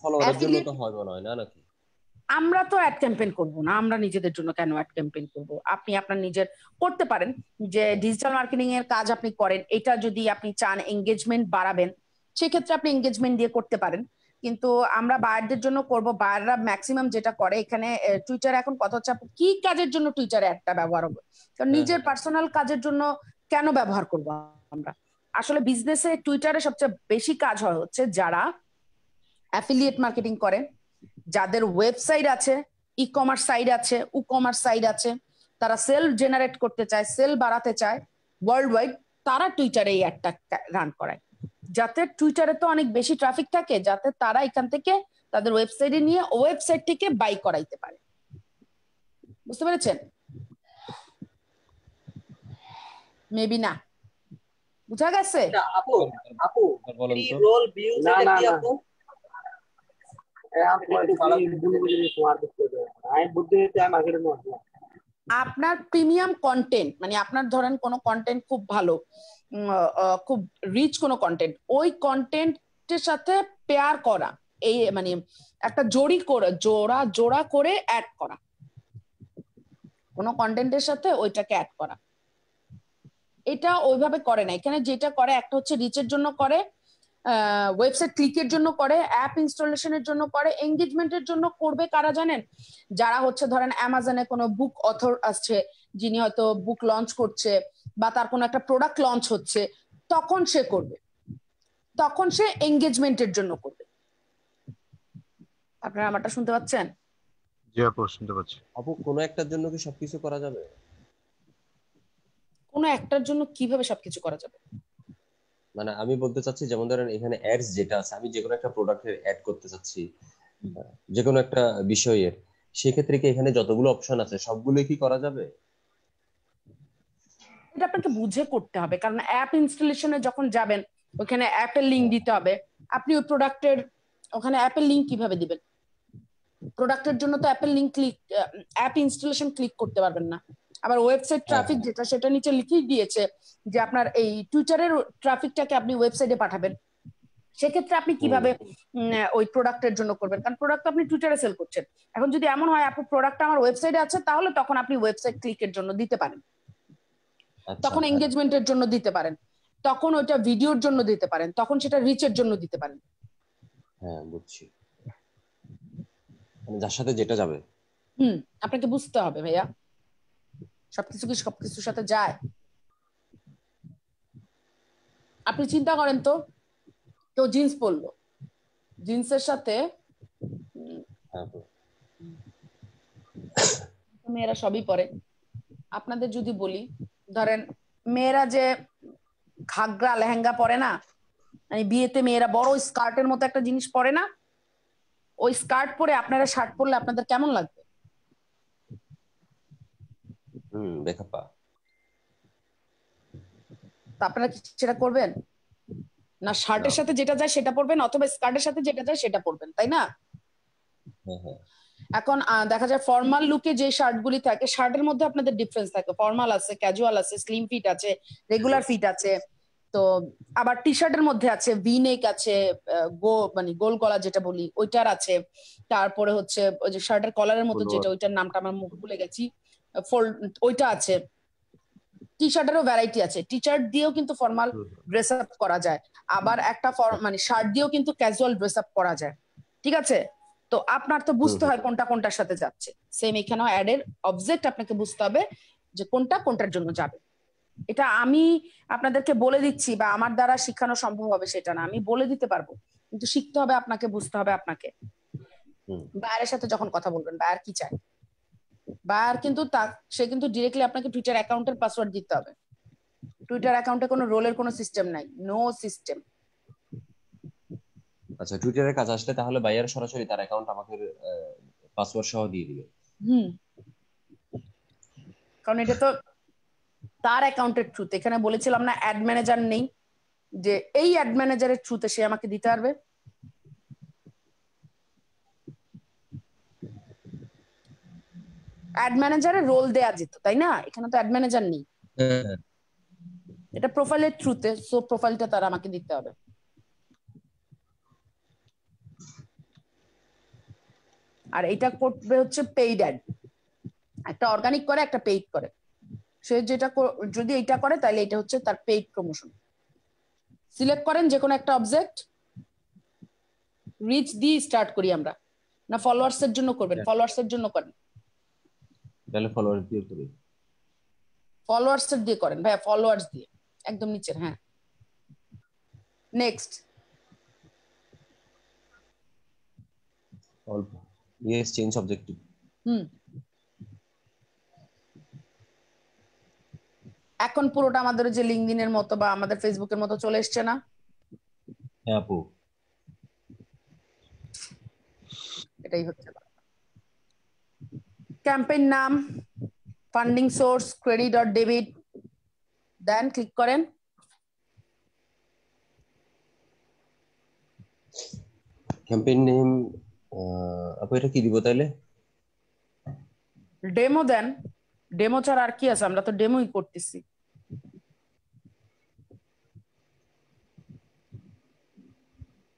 ফলোয়ারের জন্য তো হয় মনে হয় না নাকি? আমরা তো অ্যাড ক্যাম্পেইন করব না আমরা নিজেদের জন্য কেন অ্যাড ক্যাম্পেইন করব? আপনি আপনার নিজের করতে পারেন যে ডিজিটাল মার্কেটিং এর কাজ আপনি করেন এটা যদি আপনি চান এঙ্গেজমেন্ট বাড়াবেন সেক্ষেত্রে আপনি এঙ্গেজমেন্ট দিয়ে করতে পারেন। কিন্তু আমরা বায়ারদের জন্য করব বায়াররা ম্যাক্সিমাম যেটা করে এখানে টুইটার এখন কথা হচ্ছে কি কাজের জন্য টুইটারে একটা ব্যবহার হবে? কারণ হ্যাঁ, নিজের। পার্সোনাল কাজের জন্য কেন ব্যবহার করব আমরা? আসলে বিজনেসে টুইটারে সবচেয়ে বেশি কাজ হয় হচ্ছে যারা অ্যাফিলিয়েট মার্কেটিং করে যাদের ওয়েবসাইট আছে ই কমার্স সাইট আছে উ কমার্স সাইট আছে তারা সেল জেনারেট করতে চায় সেল বাড়াতে চায় ওয়ার্ল্ড ওয়াইড তারা টুইটারে এই অ্যাডটা রান করায়। যাতে টুইটারে তো অনেক বেশি ট্রাফিক থাকে যাতে তারা এখান থেকে তাদের ওয়েবসাইটে নিয়ে ওয়েবসাইট থেকে বাই করাইতে পারে। বুঝতে পেরেছেন? মেবি না। বুঝা গেছে? আপু আপু রোল ভিউ না, থেকে কি না। আপু আমি বুদ্ধি হচ্ছে আমি মার্কেটের মধ্যে আপনার প্রিমিয়াম কন্টেন্ট মানে আপনার ধরেন কোনো কন্টেন্ট খুব ভালো খুব রিচ কোনো কন্টেন্ট ওই কন্টেন্টের সাথে পেয়ার করা, এই মানে একটা জড়ি করে, জোড়া জোড়া করে অ্যাড করা। কোনো কন্টেন্টের সাথে ওইটাকে অ্যাড করা। এটা ওইভাবে করে না। এখানে যেটা করে, একটা হচ্ছে রিচের জন্য করে ওয়েবসাইট ক্লিকের জন্য করে অ্যাপ ইনস্টলেশনের জন্য করে এঙ্গেজমেন্টের জন্য করবে কারা জানেন? যারা হচ্ছে ধরেন অ্যামাজনে কোনো বুক অথর আসছে যিনি হয়তো বুক লঞ্চ করছে বা তার কোনো একটা প্রোডাক্ট লঞ্চ হচ্ছে তখন সে করবে। তখন সে এঙ্গেজমেন্টের জন্য করবে। আপনারা আমারটা শুনতে পাচ্ছেন? জি আপু শুনতে পাচ্ছি। আপু কোনো একটার জন্য কি সবকিছু করা যাবে? কোনো একটার জন্য কীভাবে সবকিছু করা যাবে? মানে আমি বলতে চাচ্ছি, যেমন ধরেন এখানে অ্যাডস যেটা আছে, আমি যে কোনো একটা প্রোডাক্টের অ্যাড করতে চাচ্ছি যে কোনো একটা বিষয়ের, সেক্ষেত্রে কি এখানে যতগুলো অপশন আছে, সবগুলোই কি করা যাবে? এটা আপনাকে বুঝে করতে হবে, কারণ অ্যাপ ইনস্টলেশনে যখন যাবেন, ওখানে অ্যাপের লিংক দিতে হবে। আপনি ওই প্রোডাক্টের ওখানে অ্যাপের লিংক কীভাবে দিবেন? প্রোডাক্টের জন্য তো অ্যাপের link click app installation click করতে পারবেন না। আবার ওয়েবসাইট ট্রাফিক যেটা সেটা নিচে লিখেই দিয়েছে যে আপনার এই টুইটারের ট্রাফিকটাকে আপনি ওয়েবসাইটে পাঠাবেন। সেক্ষেত্রে আপনি কীভাবে ওই প্রোডাক্টের জন্য করবেন? কারণ প্রোডাক্ট আপনি টুইটারে সেল করছেন। এখন যদি এমন হয় আপনি প্রোডাক্ট আমার ওয়েবসাইটে আছে তাহলে তখন আপনি ওয়েবসাইট ক্লিকের জন্য দিতে পারেন। আচ্ছা, তখন হ্যাঁ। এঙ্গেজমেন্টের জন্য দিতে পারেন। তখন ওইটা ভিডিওর জন্য দিতে পারেন। তখন সেটা রিচের জন্য দিতে পারেন। হ্যাঁ বুঝছি। মানে যার সাথে যেটা যাবে। হুম আপনাকে বুঝতে হবে ভাইয়া। সবকিছু কি সবকিছুর সাথে যায়? আপনি চিন্তা করেন তো কেউ জিন্স পরলো। জিন্সের সাথে হ্যাঁ। মেয়েরা সবই পরে। আপনাদের যদি বলি ধরেন মেয়েরা যে ঘাগরা লেহেঙ্গা পরে না মানে বিয়েতে মেয়েরা বড় স্কার্টের মতো একটা জিনিস পরে না ওই স্কার্ট পরে আপনারা শার্ট পরলে আপনাদের কেমন লাগবে? হুম বেখাপ্পা তা আপনারা কি সেটা করবেন? না শার্টের সাথে যেটা যায় সেটা পরবেন অথবা স্কার্টের সাথে যেটা যায় সেটা পরবেন তাই না? হ্যাঁ হ্যাঁ। এখন দেখা যায় ফর্মাল লুকে যে শার্ট গুলি থাকে শার্টের মধ্যে আপনাদের ডিফারেন্স থাকে। ফর্মাল আছে ক্যাজুয়াল আছে স্লিম ফিট আছে রেগুলার ফিট আছে। তো আবার টি শার্টের মধ্যে আছে ভি নেক আছে গো মানে গোল গলা যেটা বলি ওইটার আছে। তারপরে হচ্ছে ওই যে শার্টের কলারের মতো যেটা ওইটার নামটা আমার মুখ ভুলে গেছি। ফোল্ড ওইটা আছে। টি শার্টেরও ভ্যারাইটি আছে। টি শার্ট দিয়েও কিন্তু ফর্মাল ড্রেস আপ করা যায়। আবার একটা মানে শার্ট দিয়েও কিন্তু ক্যাজুয়াল ড্রেস আপ করা যায়। ঠিক আছে? তো আপনার তো বুঝতে হয় কোনটা কোনটার সাথে যাচ্ছে। সেম এখানেও অ্যাডের অবজেক্ট আপনাকে বুঝতে হবে যে কোনটা কোনটার জন্য যাবে। এটা আমি আপনাদেরকে বলে দিচ্ছি বা আমার দ্বারা শেখানো সম্ভব হবে সেটা না। আমি বলে দিতে পারব। কিন্তু শিখতে হবে আপনাকে বুঝতে হবে আপনাকে। বায়ারের সাথে যখন কথা বলবেন বায়ার কি চায়? বায়ার কিন্তু তা সে কিন্তু ডিরেক্টলি আপনাকে টুইটার অ্যাকাউন্টের পাসওয়ার্ড দিতে হবে। টুইটার অ্যাকাউন্টে কোনো রোলের কোনো সিস্টেম নাই নো সিস্টেম আচ্ছা টুইটারের কাজ আসলে তাহলে বাইয়ার সরাসরি তার অ্যাকাউন্ট আমাকে পাসওয়ার্ড সহ দিয়ে দিবে। হুম। কারণ এটা তো তার অ্যাকাউন্টের থ্রুতে এখানে বলেছিলাম না অ্যাড ম্যানেজার নেই যে এই অ্যাড ম্যানেজারের থ্রুতে সে আমাকে দিতে পারবে। অ্যাড ম্যানেজারের রোল দেয়া যেত তাই না? এখানে তো অ্যাড ম্যানেজার নেই। এটা প্রোফাইলের থ্রুতে সো প্রোফাইলটা তার আমাকে দিতে হবে। আর এটা করবে হচ্ছে পেইড অ্যাড একটা অর্গানিক করে একটা পেইড করে। সে যেটা যদি এটা করে তাহলে এটা হচ্ছে তার পেইড প্রমোশন সিলেক্ট করেন যে কোনো একটা অবজেক্ট রিচ দিয়ে স্টার্ট করি আমরা। না ফলোয়ার্স এর জন্য করবেন ফলোয়ার্স এর জন্য করেন। তাহলে ফলোয়ার দিয়ে করি। ফলোয়ার্স দিয়ে করেন ভাইয়া ফলোয়ার্স দিয়ে একদম নিচের হ্যাঁ। নেক্সট অল্প। ইয়েস চেঞ্জ অবজেক্টিভ হুম। এখন পুরোটা আমাদের যে লিঙ্কডিনের মতো বা আমাদের ফেসবুকের মতো চলে এসছে না? হ্যাঁ আপু। এটাই হচ্ছে ক্যাম্পেইন নাম funding source credit or debit then click করেন ক্যাম্পেইন নেম আপু এটা কি দিব তাইলে ডেমো দেন। ডেমো ছাড়া আর কি আছে? আমরা তো ডেমোই করতেছি।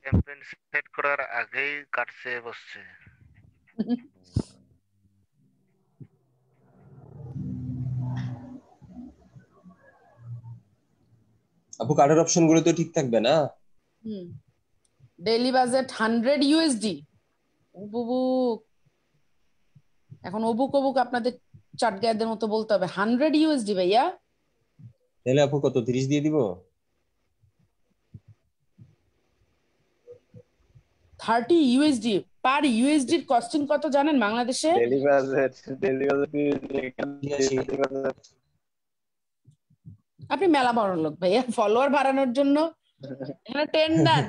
ক্যাম্পেইন সেট করার আগেই কাটছে বসছে। আপু কার্ডের অপশনগুলো তো ঠিক থাকবে না? হুম। ডেইলি বাজেট হান্ড্রেড ইউএসডি অবুক এখন অবুক অবুক আপনাদের চাট গায়েদের মতো বলতে হবে। হান্ড্রেড ইউএসডি ভাইয়া। তাহলে আপু কত তিরিশ দিয়ে দিব? থার্টি ইউএসডি পার ইউএসডির কস্টিং কত জানেন বাংলাদেশে? ডেলি বাজেট ডেলি বাজেট আপনি মেলা বড় লোক ভাইয়া ফলোয়ার বাড়ানোর জন্য টেন্ডার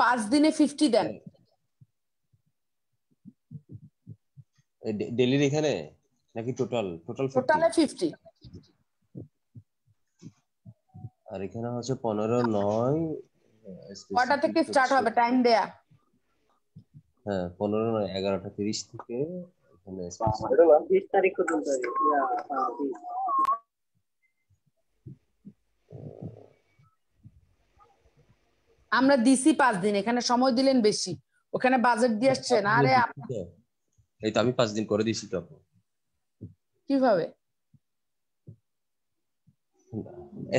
পাঁচ দিনে ফিফটি দেন। ডেলির এখানে? নাকি টোটাল টোটাল টোটালে ফিফটি আর এখানে হচ্ছে পনেরো নয় কটা থেকে স্টার্ট হবে? টাইম দেয়া। হ্যাঁ পনেরো নয় এগারোটা তিরিশ থেকে বিশ তারিখ পর্যন্ত বিশ। আমরা দিছি পাঁচ দিন এখানে সময় দিলেন বেশি। ওখানে বাজেট দিয়ে আসছেন আরে এই তো আমি পাঁচ দিন করে দিছি তো। কীভাবে?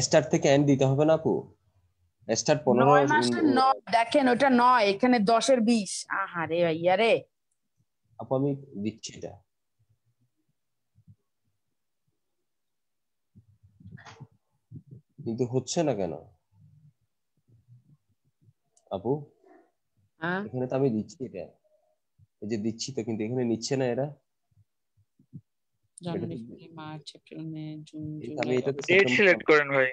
স্টার্ট থেকে এন্ড দিতে হবে না আপু। পনেরো নয় দেখেন ওটা নয় এখানে দশের বিশ। আহারে ভাইয়া রে। আপু আমি দিচ্ছি এটা কিন্তু হচ্ছে না কেন আপু হ্যাঁ এখানে তো আমি দিচ্ছি এটা এই যে দিচ্ছি তো কিন্তু এখানে নিচ্ছে না এরা January March April May June এই তো আমি জুলাই এটা তো ডেট সেপ্টেম্বর- সিলেক্ট করেন ভাই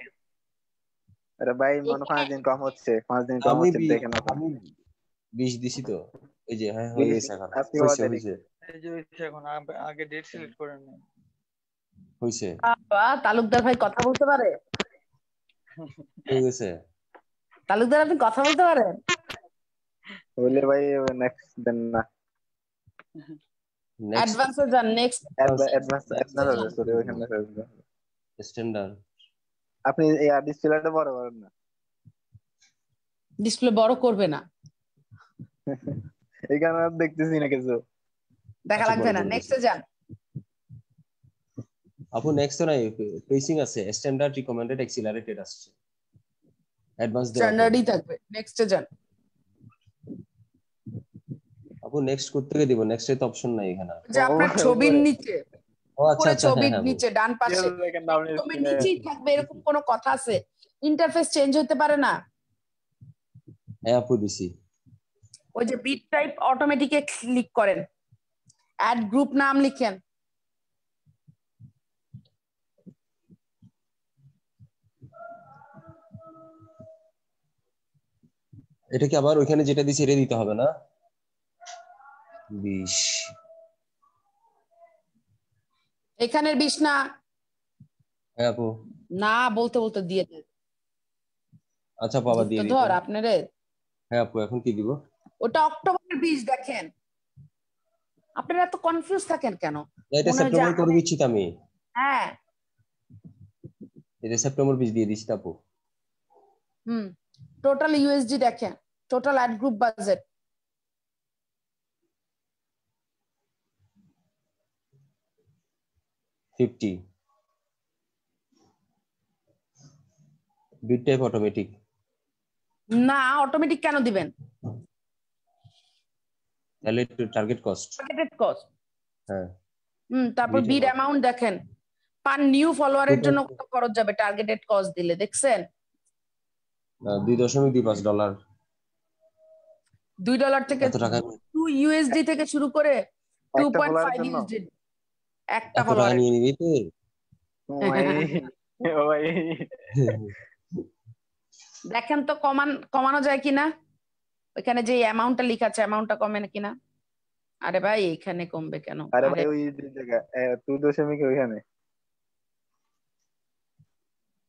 আরে ভাই মনে পাঁচ দিন কম হচ্ছে পাঁচ দিন কম হচ্ছে আমি বিশ দিছি তো এই যে হ্যাঁ হয়ে গেছে এখন। হয়েছে হয়েছে। এই যে হচ্ছে এখন আগে ডেট সিলেক্ট করেন নাই। হয়েছে। তালুকদার ভাই কথা বলতে পারে? হয়ে গেছে। তালুকদার আপনি কথা বলতে পারেন? বলে ভাই নেক্সট দেন না। নেক্সট অ্যাডভান্সে যান নেক্সট অ্যাডভান্স অ্যাডভান্স সরি ওখানে স্ট্যান্ডার্ড আপনি এই ডিসপ্লেটা বড় করেন না। ডিসপ্লে বড় করবে না। এখানে আর দেখতেছি না কিছু। দেখা আচ্ছা, লাগবে না। নেক্সটে যান। আপু নেক্সট তো নাই পেসিং আছে স্ট্যান্ডার্ড রিকমেন্ডেড এক্সিলারেটেড আসছে। অ্যাডভান্স স্ট্যান্ডার্ডই থাকবে। নেক্সটে যান। আপু নেক্সট করতে গিয়ে দিব? নেক্সট এ তো অপশন নাই এখানে যে আপনার ছবির নিচে। ও আচ্ছা আচ্ছা হ্যাঁ ছবির হ্যাঁ নিচে ডান পাশে। ছবির নিচেই থাকবে এরকম কোনো কথা আছে? ইন্টারফেস চেঞ্জ হতে পারে না? হ্যাঁ আপু দিছি। ওই যে বিট টাইপ অটোমেটিকে ক্লিক করেন। অ্যাড গ্রুপ নাম লিখেন। এটা কি আবার ওইখানে যেটা দিছি এটা দিতে হবে না? বিশ। এখানের বিষ না? হ্যাঁ আপু। না বলতে বলতে দিয়ে দেন। আচ্ছা আবার দিয়ে ধর আপনারে। হ্যাঁ আপু এখন কি দিব? ওটা অক্টোবরের বীজ দেখেন। আপনারা এত কনফিউজ থাকেন কেন? এটা সেপ্টেম্বর করে দিচ্ছি আমি। হ্যাঁ। এটা সেপ্টেম্বর বীজ দিয়ে দিচ্ছি আপু। হুম। টোটাল ইউএসডি দেখেন। Total ad group budget fifty bid type automatic না অটোমেটিক কেন দিবেন? তাহলে টার্গেট কস্ট টার্গেটেড কস্ট হ্যাঁ। হুম তারপর বিড অ্যামাউন্ট দেখেন। পার নিউ ফলোয়ারের জন্য কত খরচ যাবে? টার্গেটেড কস্ট দিলে দেখছেন? দুই দশমিক দুই পাঁচ ডলার দুই ডলার থেকে টু ইউএসডি থেকে শুরু করে টু পয়েন্ট ফাইভ ইউএসডি একটা ফলোয়ার নিয়ে নিবি তো দেখেন তো কমান কমানো যায় কিনা? ওইখানে যে অ্যামাউন্টটা লেখা আছে অ্যামাউন্টটা কমে নাকি না? কিনা আরে ভাই এখানে কমবে কেন? আরে ভাই ওই জায়গা টু দশমিক ওইখানে।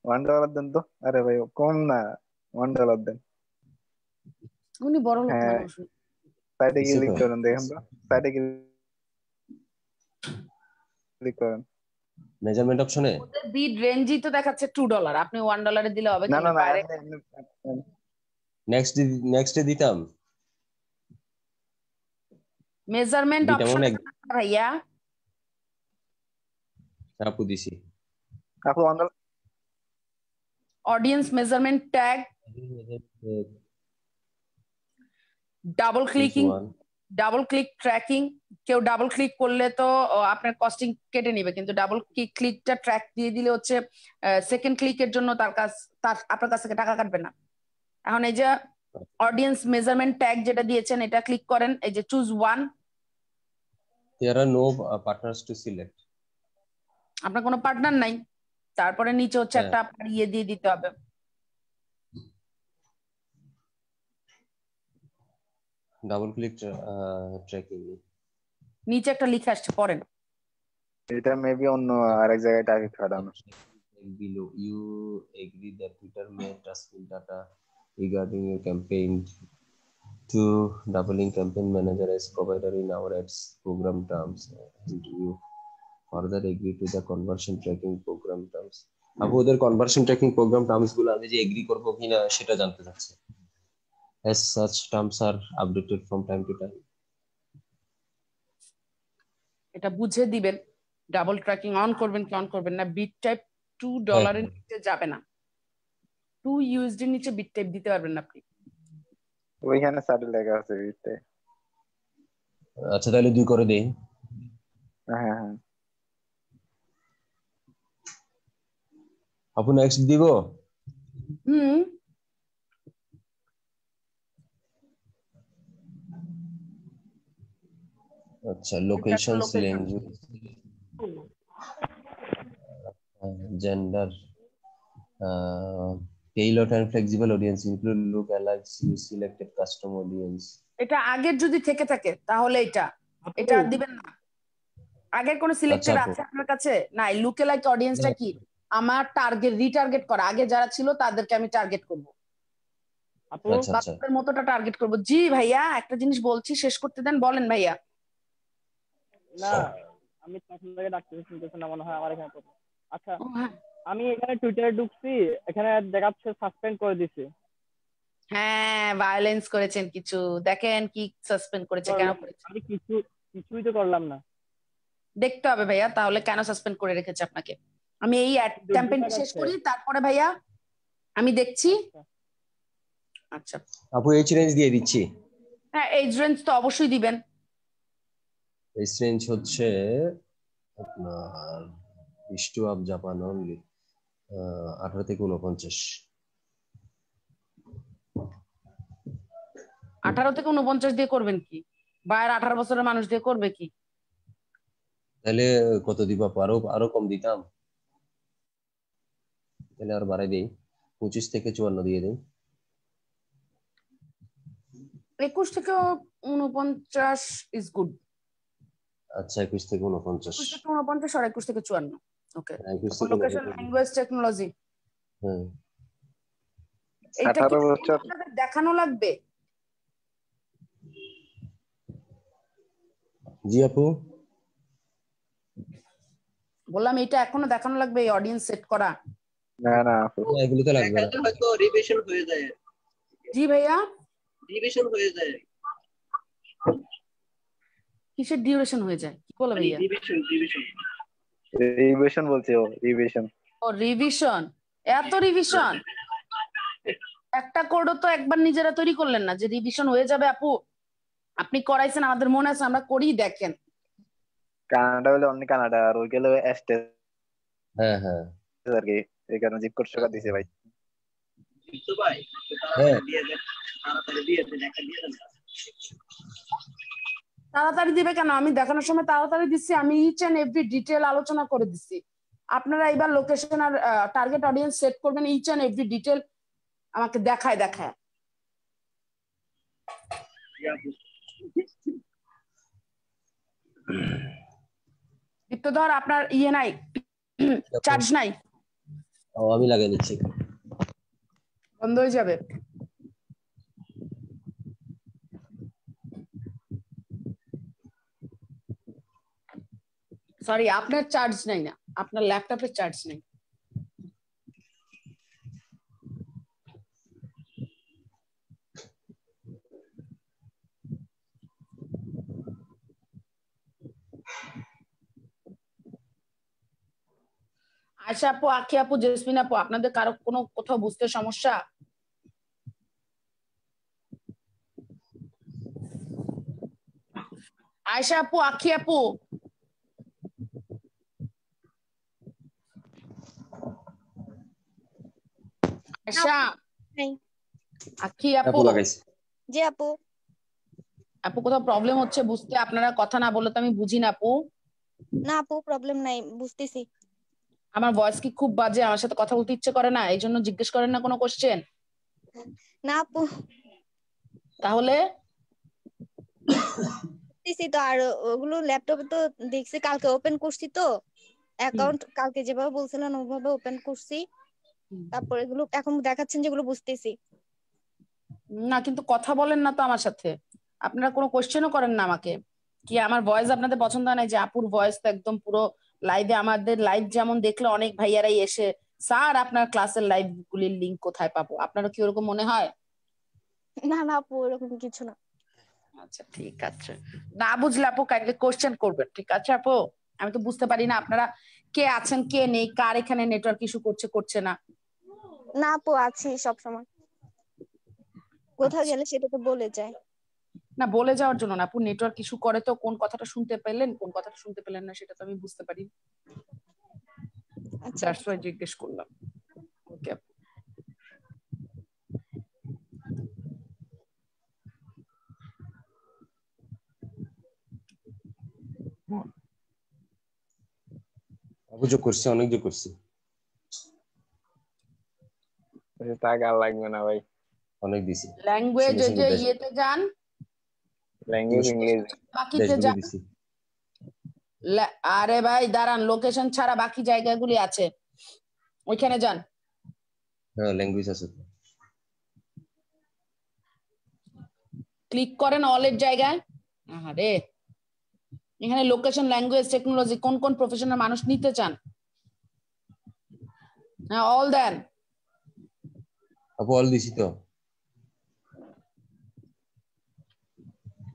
ওয়ান ডলার দেন তো? আরে ভাই কম না ওয়ান ডলার দেন। উনি বড় লোক হ্যাঁ। মানুষ। সাইডে ক্লিক পারলাম। করেন দেখেন তো। সাইডে গিয়ে ক্লিক করেন। মেজারমেন্ট অপশনে বিড রেঞ্জই তো দেখাচ্ছে টু ডলার আপনি ওয়ান ডলারে দিলে হবে না না না বাইরে এমনি- এমনি- নেক্সট নেক্সট দিতাম। মেজারমেন্ট অপশন ভাইয়া। আপু দিছি। আপু one audience measurement tag double clicking double click tracking কেউ ডাবল ক্লিক করলে তো আপনার কস্টিং কেটে নিবে। কিন্তু ডাবল ক্লিক ক্লিকটা ট্র্যাক দিয়ে দিলে হচ্ছে সেকেন্ড ক্লিকের জন্য তার কাছ তার আপনার কাছ থেকে টাকা কাটবে না। এখন এই যে অডিয়েন্স মেজারমেন্ট ট্যাগ যেটা দিয়েছেন এটা ক্লিক করেন এই যে choose one there are no uh, partners to select. আপনার কোনো পার্টনার নাই। তারপরে নিচে হচ্ছে হ্যাঁ। একটা আপনার ইয়ে দিয়ে দিতে হবে। ডাবল ক্লিক ট্র্যাকিং নিচে একটা লিখে আসছে পড়েন। এটা মেবি অন্য আরেক জায়গায় টার্গেট খাটানো below. You agree that Twitter may transmit data regarding your campaign to doubling campaign manager as provider in our ads program terms and you further agree to the conversion tracking program terms আপু ওদের conversion tracking programme টার্মসগুলো আমি যে agri করব কিনা সেটা জানতে চাচ্ছি as such terms are updated from time to time এটা বুঝে দিবেন ডাবল ট্র্যাকিং অন করবেন কি অন করবেন না বিট টাইপ টু ডলারের নিচে যাবে না টু ইউএসডি নিচে বিট টাইপ দিতে পারবেন না আপনি। ওইখানে সার্টেল লেখা আছে ভিতরে আচ্ছা তাহলে দুই করে দেই। হ্যাঁ হ্যাঁ আপু নেক্সট দিব? হুম। আচ্ছা locations location. Language gender uh, tailored and flexible audience include look alike you selected custom audience এটা আগের যদি থেকে থাকে তাহলে এটা। এটা দিবেন না। আগের কোন সিলেক্টেড আচ্ছা। আছে আপনার কাছে? নাই লুকে লাইক অডিয়েন্সটা কি? আমার টার্গেট রিটার্গেট করা। আগে যারা ছিল তাদেরকে আমি টার্গেট করব। আচ্ছা আচ্ছা। বাচ্চাদের মতোটা টার্গেট করব। জি ভাইয়া একটা জিনিস বলছি শেষ করতে দেন বলেন ভাইয়া। না আমি তখন থেকে ডাকতেছি শুনতেছি না মনে হয় আমার এখানে আচ্ছা হ্যাঁ। আমি এখানে টুইটারে ঢুকছি এখানে দেখাচ্ছে সাসপেন্ড করে দিছি। হ্যাঁ ভায়োলেন্স করেছেন কিছু। দেখেন কি সাসপেন্ড করেছে কেন করেছে। আমি কিছু কিছুই তো করলাম না। দেখতে হবে ভাইয়া তাহলে কেন সাসপেন্ড করে রেখেছে আপনাকে? আমি এই ক্যাম্পেইনটা শেষ করি তারপরে ভাইয়া আমি দেখছি। আচ্ছা। আপু এইচ রেঞ্জ দিয়ে দিচ্ছি। হ্যাঁ এজ রেঞ্জ তো অবশ্যই দিবেন। এই রেঞ্জ হচ্ছে আপনার ইস্টু অফ জাপান অনলি আঠারো থেকে উনপঞ্চাশ আঠারো থেকে উনপঞ্চাশ দিয়ে করবেন কি? বাইরে আঠারো বছরের মানুষ দিয়ে করবে কি? তাহলে কত দিব আরও আরও কম দিতাম। তাহলে আর বাড়াই দেই। পঁচিশ থেকে চুয়ান্ন দিয়ে দেই। একুশ থেকে উনপঞ্চাশ ইজ গুড আচ্ছা একুশ থেকে উনপঞ্চাশ উনপঞ্চাশ আর একুশ থেকে চুয়ান্ন। ওকে লোকেশন ল্যাঙ্গুয়েজ টেকনোলজি এটা কি 18 বছর আপনাদের দেখানো লাগবে? জি আপু। বললাম এটা এখনও দেখানো লাগবে এই অডিয়েন্স সেট করা। না না আপু। না, এগুলোতে লাগবে হয়তো রিভিশন হয়ে যায়। জি ভাইয়া? রিভিশন হয়ে যায়। কিসের ডিউরেশন হয়ে যায়? কি বলে ভাইয়া? রিভিশন রিভিশন রিভিশন বলছে ও রিভিশন ও রিভিশন এত রিভিশন একটা কোডও তো একবার নিজেরা তৈরি করলেন না যে রিভিশন হয়ে যাবে আপু। আপনি করাইছেন আমাদের মনে আছে আমরা করি দেখেন। কানাডা হলে অন্য কানাডা আর ওই গেলে এস্টেজ হ্যাঁ হ্যাঁ। আর কি এই কারণে জিপ কোর্স টাকা দিছে ভাই। তো ভাই হ্যাঁ। দিয়ে দেন তাড়াতাড়ি দিয়ে দেন একটা দিয়ে দেন তাড়াতাড়ি দিবে কেন? আমি দেখানোর সময় তাড়াতাড়ি দিচ্ছি আমি ইচ এন্ড এভরি ডিটেল আলোচনা করে দিচ্ছি। আপনারা এবার লোকেশন আর টার্গেট অডিয়েন্স সেট করবেন ইচ এন্ড এভরি ডিটেল আমাকে দেখায় দেখায়। ধর আপনার ইয়ে নাই চার্জ নাই। ও আমি লাগিয়ে নিচ্ছি বন্ধ হয়ে যাবে। সরি আপনার চার্জ নাই না। আপনার ল্যাপটপের চার্জ নেই। আশা আপু, আখি আপু, জেসমিন আপু, আপনাদের কারও কোনো কোথাও বুঝতে সমস্যা? আয়শা আপু, আখি আপু। আয়শা আখি আপু আপু জি আপু আপু কোথাও প্রবলেম হচ্ছে? বুঝতে আপনারা কথা না বললে তো আমি বুঝি না আপু না আপু প্রবলেম নাই বুঝতেছি। আমার ভয়েস কি খুব বাজে আমার সাথে কথা বলতে ইচ্ছে করে না এই জন্য জিজ্ঞেস করেন না কোনো কোশ্চেন না আপু তাহলে? বুঝতেছি তো আর ওগুলো ল্যাপটপে তো দেখছি কালকে ওপেন করছি তো। অ্যাকাউন্ট কালকে যেভাবে বলছিলেন ওভাবে ওপেন করছি। তারপর এগুলো এখন দেখাচ্ছেন যেগুলো বুঝতেছি। না কিন্তু কথা বলেন না তো আমার সাথে। আপনারা কোনো কোশ্চেনও করেন না আমাকে। কি আমার ভয়েস আপনাদের পছন্দ হয় না যে আপুর ভয়েস তো একদম পুরো লাইভে আমাদের লাইভ যেমন দেখলে অনেক ভাইয়ারাই এসে স্যার আপনার ক্লাসের লাইভ গুলির লিংক কোথায় পাবো? আপনারও কি ওরকম মনে হয়? না না আপু এরকম কিছু না। আচ্ছা ঠিক আছে। না বুঝলে আপু কাইন্ডলি কোশ্চেন করবেন ঠিক আছে আপু? আমি তো বুঝতে পারি না আপনারা কে আছেন কে নেই কার এখানে নেটওয়ার্ক ইস্যু করছে করছে না? না আপু আছি সব সময় কোথাও গেলে সেটা তো বলে যায়। না বলে যাওয়ার জন্য না আপু নেটওয়ার্ক ইস্যু করে তো কোন কথাটা শুনতে পেলেন কোন কথাটা শুনতে পেলেন না সেটা তো আমি বুঝতে পারি। আচ্ছা। দ্যাটস জিজ্ঞেস করলাম। ওকে আপু। করছি অনেক যোগ করছি। টাকা আর লাগবে না ভাই। অনেক দিছি। ল্যাঙ্গুয়েজ যে ইয়েতে যান। ল্যাঙ্গুয়েজ ইংরেজি। বাকিতে যান। আরে ভাই দাঁড়ান লোকেশন ছাড়া বাকি জায়গাগুলি আছে। ওইখানে যান। হ্যাঁ ল্যাঙ্গুয়েজ আছে। ক্লিক করেন অলের জায়গায়। আরে এখানে লোকেশন ল্যাঙ্গুয়েজ টেকনোলজি কোন কোন প্রফেশনের মানুষ নিতে চান? হ্যাঁ অল দেন আপু অল দিছি তো।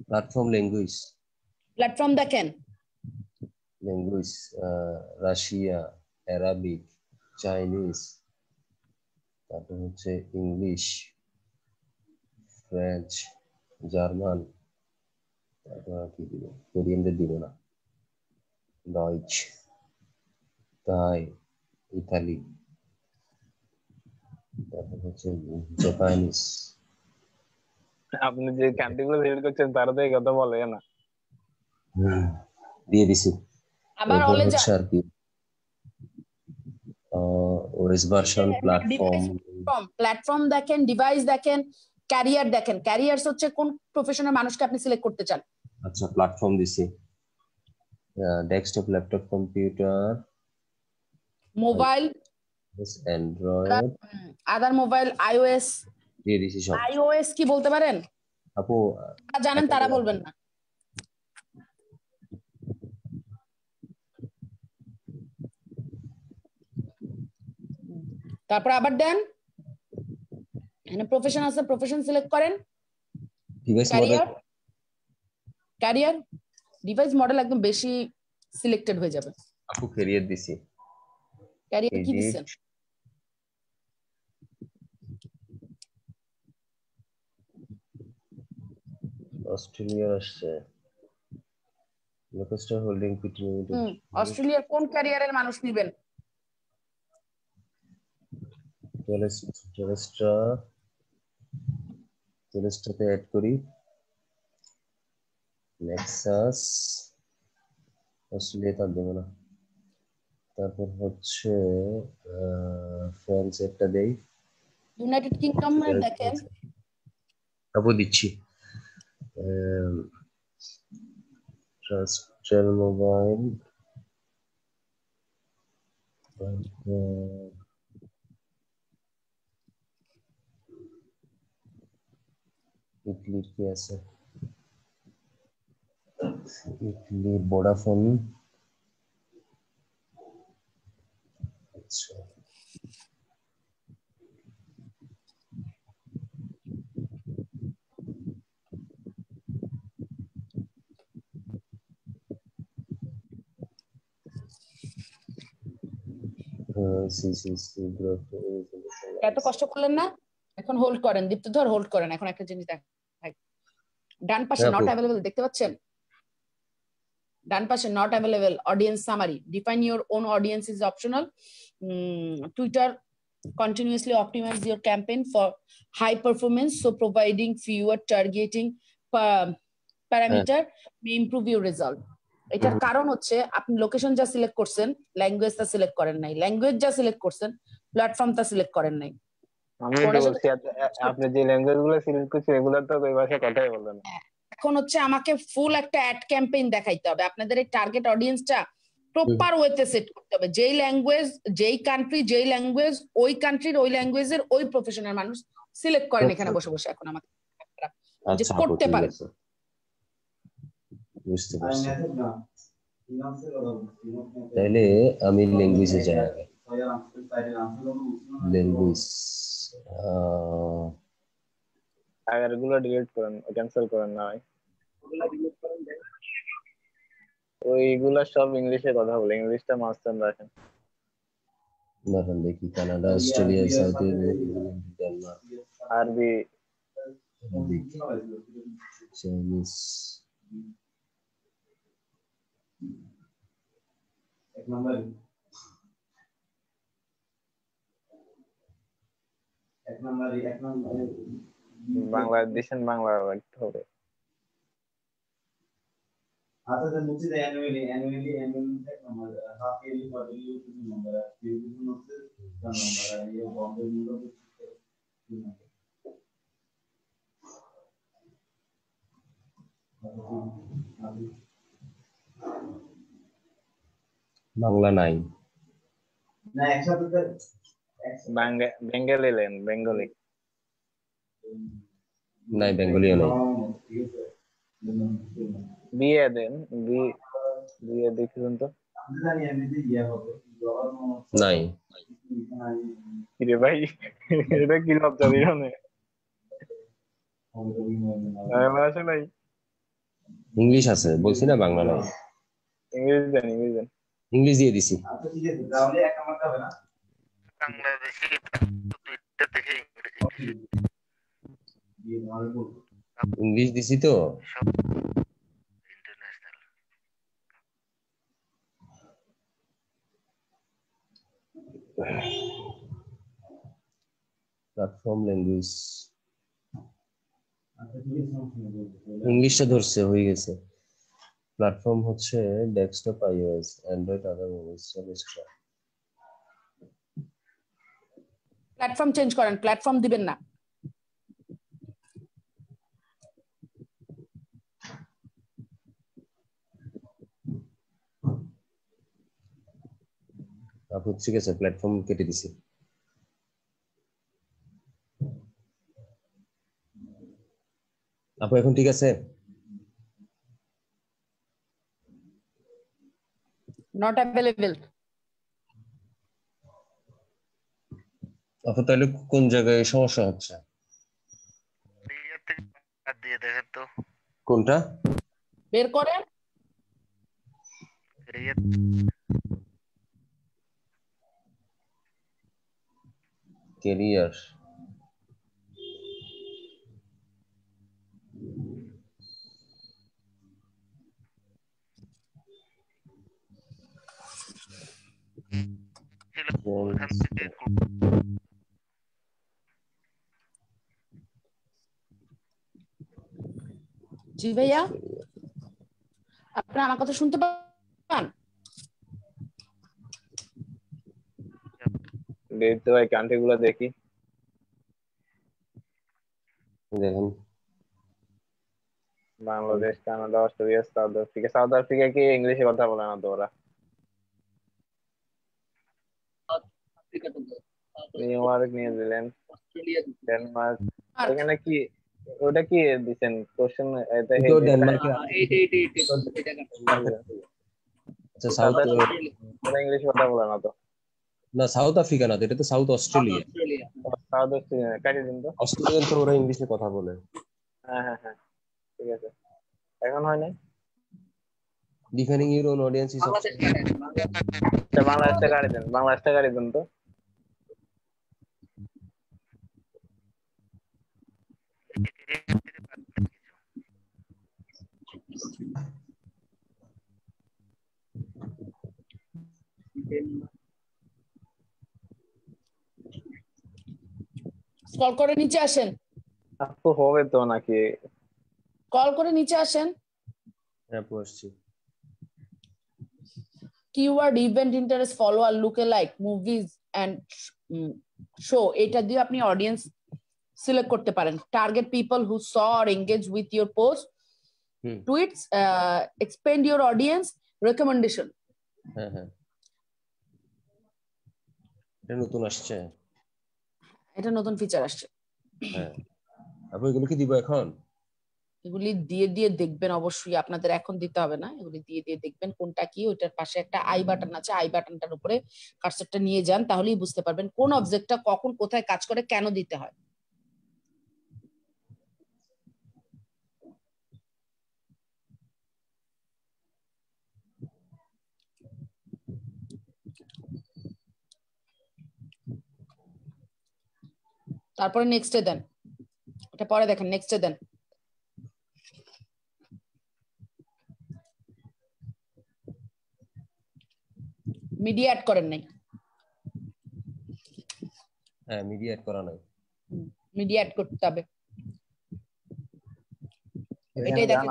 প্ল্যাটফর্ম ল্যাঙ্গুয়েজ প্ল্যাটফর্ম দেখেন ল্যাঙ্গুয়েজ রাশিয়া অ্যারাবিক চাইনিজ তারপর হচ্ছে ইংলিশ ফ্রেঞ্চ জার্মান আর কি দিব? কোরিয়ানদের দিব না। ডয়েচ তাই ইতালি। তারপর হচ্ছে জাপানিজ আপনি যে কান্ট্রি গুলো সিলেক্ট করছেন তারা তো এই কথা বলে না? দিয়ে দিছি। আবার অলে যান আর কি ওএস ভার্সন প্ল্যাটফর্ম প্ল্যাটফর্ম দেখেন ডিভাইস দেখেন ক্যারিয়ার দেখেন। ক্যারিয়ার্স হচ্ছে কোন প্রফেশনের মানুষকে আপনি সিলেক্ট করতে চান। আচ্ছা প্ল্যাটফর্ম দিছি। Desktop laptop computer mobile Android other mobile iOS দিয়ে দিছি সব। আইওএস কি বলতে পারেন? আপু জানেন তারা বলবেন না। তারপর আবার দেন। এখানে প্রফেশন আছে প্রফেশন সিলেক্ট করেন। Device model carrier device model একদম বেশি সিলেক্টেড হয়ে যাবে। আপু ক্যারিয়ার দিছি। ক্যারিয়ার কি Edit. দিচ্ছেন? অস্ট্রেলিয়ার আসছে। লোকাস্টার হোল্ডিং পিটি লিমিটেড হুম অস্ট্রেলিয়ার কোন ক্যারিয়ারের মানুষ নিবেন? টেলেস্ট্রা টেলেস্ট্রাতে অ্যাড করি। নেক্সাস অস্ট্রেলিয়া তার দেবো না তারপর হচ্ছে ফ্রান্স একটা দেই। ইউনাইটেড কিংডম দেখেন আপু দিচ্ছি। ট্রাস্টার মোবাইল ইটলির কি আছে? ইটলির ভোডাফোন আচ্ছা এত কষ্ট করলেন না? এখন হোল্ড করেন। দীপ্ত ধর হোল্ড করেন। এখন একটা জিনিস দেখাই ডান পাশে নট। অ্যাভেলেবল দেখতে পাচ্ছেন? ডান পাশে not available audience summary define your own audience is optional Twitter continuously optimize your campaign for high performance so providing fewer targeting per parameter may improve your result এটার কারণ হচ্ছে আপনি লোকেশন যা select করছেন ল্যাঙ্গুয়েজটা সিলেক্ট করেন নাই। Language যা select করছেন প্ল্যাটফর্মটা সিলেক্ট করেন নাই। আমি বলছি আপনি যে ল্যাঙ্গুয়েজগুলো সিলেক্ট করছেন এগুলো তো ওই ভাষায় কথাই বলেন না। এখন হচ্ছে আমাকে ফুল একটা অ্যাড ক্যাম্পেইন দেখাইতে হবে। আপনাদের এই টার্গেট অডিয়েন্সটা প্রপার ওয়েতে সেট করতে হবে। যেই ল্যাঙ্গুয়েজ যেই কান্ট্রি যেই ল্যাঙ্গুয়েজ ওই কান্ট্রির ওই ল্যাঙ্গুয়েজের ওই প্রফেশনাল মানুষ সিলেক্ট করেন এখানে বসে বসে এখন আমাকে। যে আচ্ছা করতে পারে। বুঝতে পারছি। তাইলে আমি ল্যাঙ্গুয়েজে যাই আগে। ল্যাঙ্গুয়েজ আগেরগুলো ডিলিট করেন ক্যান্সেল করেন না ভাই। ওইগুলা সব ইংলিশে কথা বলে ইংলিশটা মাস্টার রাখেন এখন দেখি কানাডা অস্ট্রেলিয়া সাউথ ডেনমার্ক আরবি। চাইনিজ বাংলা দিছেন বাংলা রাখতে হবে। বাংলা নাই বাঙ্গা- বেঙ্গলি লেন বেঙ্গলি নাই বেঙ্গলিও নাই বিয়ে দেন বি বিয়ে দেখুন তো। নাই। কিরে ভাই এটা কি লজ্জা দিনে বাংলা আছে নাই ইংলিশ আছে বলছি না বাংলা নাই। ইংলিশ দেন ইংলিশ দেন। ইংলিশ দিয়ে দিছি। বাংলাদেশি দুইটা দেখে ইংরেজি ইংলিশ দিছি তো? প্ল্যাটফর্ম ল্যাঙ্গুয়েজ ইংলিশটা ধরছে, হয়ে গেছে। প্ল্যাটফর্ম হচ্ছে desktop iOS Android other mobile platform change করেন প্ল্যাটফর্ম দিবেন না। আপু ঠিক আছে প্ল্যাটফর্ম কেটে দিছি। আপু এখন ঠিক আছে? নট অ্যাভেলেবেল আপু তাহলে কোন জায়গায় সমস্যা হচ্ছে? দিয়ে দেখেন তো। কোনটা? বের করেন। কেরিয়ার। জি ভাইয়া আপনারা আমার কথা শুনতে পান? দেখতে ভাই কান্ট্রি গুলো দেখি দেখেন Bangladesh Canada Australia South Africa South Africa কি ইংলিশে কথা বলে না তো ওরা নিউ ইয়র্ক নিউজিল্যান্ড ডেনমার্ক ওখানে কি ওটা কি দিছেন কোশ্চেন এটা তো ডেনমার্কে আচ্ছা সাউথ ওরা ইংলিশ কথা বলে না তো না সাউথ আফ্রিকা না এটা তো সাউথ অস্ট্রেলিয়া সাউথ অস্ট্রেলিয়া কাটিয়ে দিন তো? অস্ট্রেলিয়ান তো ওরা ইংলিশে কথা বলে। হ্যাঁ হ্যাঁ হ্যাঁ ঠিক আছে। এখন হয় নাই? Defining your own audience is আচ্ছা, বাংলাদেশটা গাড়ি দেন বাংলাদেশটা গাড়ি দেন তো। স্ক্রল করে নিচে আসেন। আপু হবে তো নাকি? কল করে নিচে আসেন। হ্যাঁ আপু আসছি। Keyword event interest follower lookalike movies and show এটা দিয়ে আপনি অডিয়েন্স সিলেক্ট করতে পারেন। Target people who saw or engage with your post tweets expand your audience recommendation হ্যাঁ হ্যাঁ। এটা নতুন আসছে। এটা নতুন ফিচার আসছে। হ্যাঁ। এগুলো কি দিব এখন? এগুলি দিয়ে দিয়ে দেখবেন অবশ্যই। আপনাদের এখন দিতে হবে না। এগুলি দিয়ে দিয়ে দেখবেন কোনটা কি। ওইটার পাশে একটা আই বাটন আছে। আই বাটনটার উপরে কার্সারটা নিয়ে যান তাহলেই বুঝতে পারবেন কোন অবজেক্টটা কখন কোথায় কাজ করে কেন দিতে হয়। তারপরে নেক্সটে দেন এটা পরে দেখেন নেক্সটে দেন মিডিয়া অ্যাড করেন নাই হ্যাঁ মিডিয়া অ্যাড করা নাই মিডিয়া অ্যাড করতে হবে এটাই দেখেন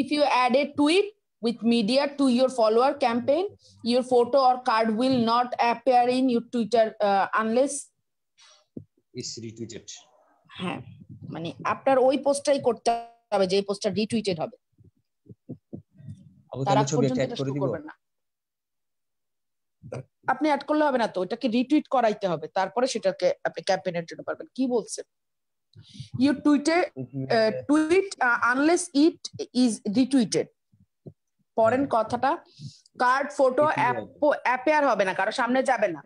if you add a tweet with media to your follower campaign your photo or card will not appear in your twitter uh, unless হ্যাঁ মানে আপনার ওই পোস্টটাই করতে হবে যে পোস্টটা রিটুইটেড হবে। তার ছবি অ্যাড করে দিব। আপনি অ্যাড করলে হবে না তো ওটাকে রিটুইট করাইতে হবে। তারপরে সেটাকে আপনি ক্যাম্পেইনের জন্য পারবেন। কি বলছেন? ইউ টুইটে tweet unless it is retweeted পরেন কথাটা। কার্ড ফটো অ্যাপেয়ার হবে না কারও সামনে যাবে না।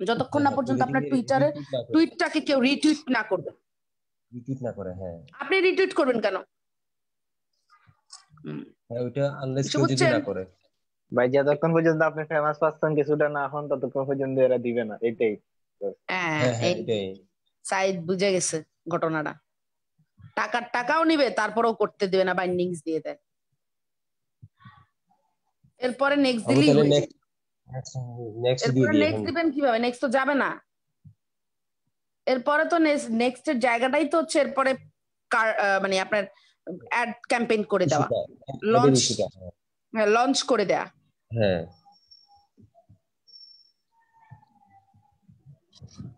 যতক্ষণ না পর্যন্ত আপনার টুইটারে টুইটটাকে কেউ রিটুইট না করবে। রিটুইট না করে হ্যাঁ। আপনি রিটুইট করবেন কেন? হ্যাঁ ওইটা আনলেস কেউ যদি না করে। ভাই যতক্ষণ পর্যন্ত আপনি ফেমাস পাচ্ছেন কিছুটা না হন ততক্ষণ পর্যন্ত এরা দিবে না। এটাই। হ্যাঁ হ্যাঁ হ্যাঁ সাইদ বুঝে গেছে ঘটনাটা। টাকার টাকাও নিবে তারপরেও করতে দিবে না বাইন্ডিংস দিয়ে দেয়। এরপরে নেক্সট দিলেই হয়ে। নেক্সট নেক্সট দিয়ে নেক্সট দিবেন কীভাবে? নেক্সট তো যাবে না। এরপরে তো নেক্সট এর জায়গাটাই তো হচ্ছে এরপরে মানে আপনার অ্যাড ক্যাম্পেইন করে দেওয়া। লঞ্চ ইস্যুটা লঞ্চ করে দেয়া। হ্যাঁ।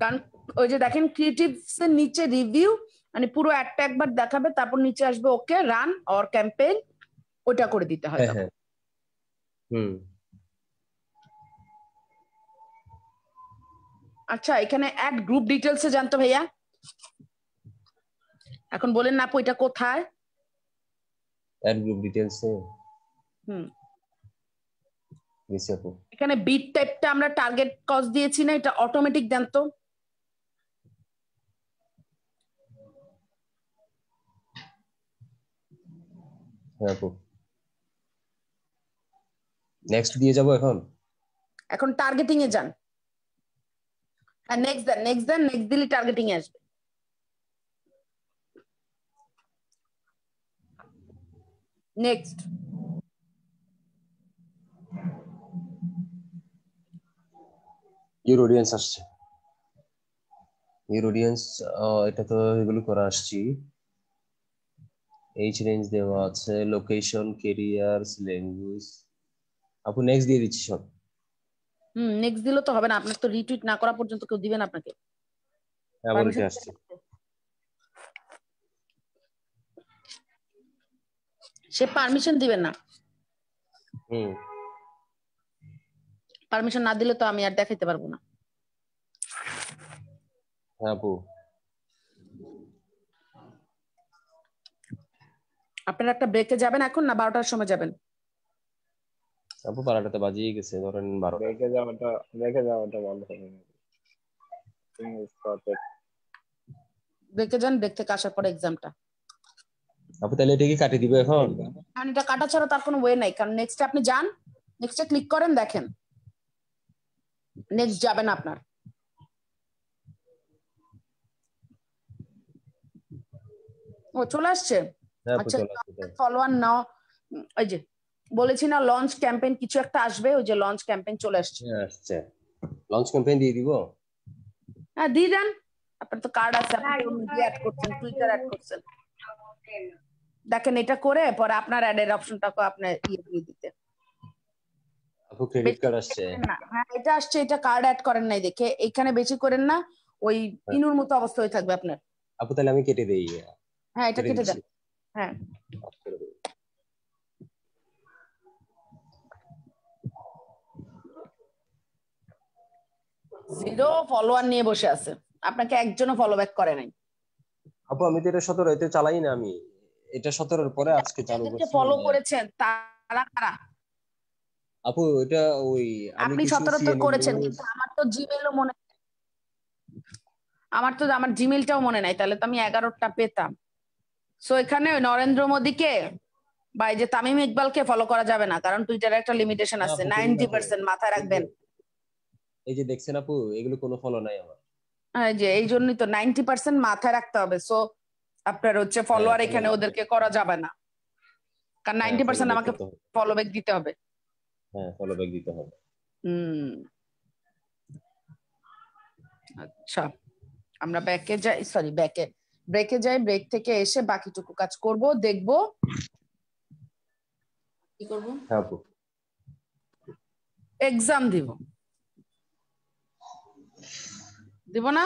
কারণ ওই যে দেখেন ক্রিয়েটিভস এর নিচে রিভিউ মানে পুরো অ্যাডটা একবার দেখাবে তারপর নিচে আসবে ওকে রান অর ক্যাম্পেইন ওটা করে দিতে হয় হ্যাঁ। হ্যাঁ। হুম। আচ্ছা এখানে অ্যাড গ্রুপ ডিটেলস এ জানতো ভাইয়া? এখন বলেন না আপু এটা কোথায়? অ্যাড গ্রুপ ডিটেইলস এ? হুম। গেছি আপু। এখানে বিট টাইপটা আমরা টার্গেট কজ দিয়েছি না এটা অটোমেটিক দেন তো হ্যাঁ আপু। নেক্সট দিয়ে যাব এখন? এখন টার্গেটিং এ যান। হ্যাঁ নেক্সট দেন নেক্সট দেন নেক্সট দিলে টার্গেটিং এ আসবে নেক্সট ইউর অডিয়েন্স আসছে ইউর অডিয়েন্স এটা তো এগুলো করে আসছি এইচ রেঞ্জ দেওয়া আছে লোকেশন কেরিয়ার্স ল্যাঙ্গুয়েজ আপু নেক্সট দিয়ে দিচ্ছি সব হুম নেক্সট দিলে তো হবে না আপনার তো রিটুইট না করা পর্যন্ত কেউ দিবেন আপনাকে। আসছে। সে পারমিশন দিবেন না। হুম। পারমিশন না দিলে তো আমি আর দেখাইতে পারব না। হ্যাঁ আপু। আপনারা একটা ব্রেকে যাবেন এখন না বারোটার সময় যাবেন? আপু বারোটাতে বাজিয়ে গেছে ধরেন বারোটা। রেখে যাওয়াটা রেখে যাওয়াটা হবে English যান ব্রেক থেকে আসার পরে এক্সামটা আপু তাহলে এটা কি কাটিয়ে দিবে এখন? কারণ এটা কাটা ছাড়া তার কোনো ওয়ে নাই। কারণ নেক্সটে আপনি যান নেক্সটে ক্লিক করেন দেখেন। নেক্সট যাবেন আপনার। ও চলে আসছে? হ্যাঁ আচ্ছা ফলোয়ার নাও। ওই যে বলেছি না লঞ্চ ক্যাম্পেইন কিছু একটা আসবে ওই যে লঞ্চ ক্যাম্পেইন চলে আসছে। হ্যাঁ আসছে। লঞ্চ ক্যাম্পেইন দিয়ে দিব? হ্যাঁ দিয়ে দেন। আপনার তো কার্ড আছে আপনি অ্যাড করছেন টুইটার অ্যাড করছেন। দেখেন এটা করে পরে আপনার অ্যাডের অপশনটাকে আপনার ইয়ে দিয়ে দিতে আপু ক্রেডিট কার্ড আসছে? হ্যাঁ এটা আসছে এটা কার্ড অ্যাড করেন নাই দেখে। এখানে বেশি করেন না ওই ইনুর মতো অবস্থা হয়ে থাকবে আপনার। আপু তাহলে আমি কেটে দেই। হ্যাঁ এটা কেটে কেটে দেন। হ্যাঁ অফ করে দেই। জিরো ফলোয়ার নিয়ে বসে আছে। আপনাকে একজনও ফলো ব্যাক করে নাই। আপু আমি তো এটা সতেরো এতে চালাই না আমি। এটা পরে আজকে চালু করছি। ফলো। করেছেন তারা আপু এটা ওই আপনি কিছু সতেরো তো করেছেন কিন্তু আমার তো জিমেলও মনে আমার তো আমার জিমেলটাও মনে নাই তাহলে তো আমি এগারোটা পেতাম। সো এখানে নরেন্দ্র মোদীকে বা এই যে তামিম ইকবালকে ফলো করা যাবে না কারণ টুইটারে একটা লিমিটেশন আছে আপু, করুন না নাইনটি তো। পার্সেন্ট মাথায় রাখবেন। এই যে দেখছেন আপু এগুলো কোনো ফলো নাই আমার। এই যে এই জন্যই তো নাইনটি পার্সেন্ট মাথায় রাখতে হবে। সো আপনার হচ্ছে ফলোয়ার এখানে ওদেরকে করা যাবে না। কারণ হ্যাঁ, নাইনটি পার্সেন্ট আমাকে ফলো ব্যাক দিতে হবে। হ্যাঁ ফলো ব্যাক দিতে হবে। হুম। আচ্ছা আমরা ব্যাকে যাই সরি ব্যাকে ব্রেকে যাই ব্রেক থেকে এসে বাকিটুকু কাজ করব দেখব। কি করব? হ্যাঁ আপু। এক্সাম দিব। দিব না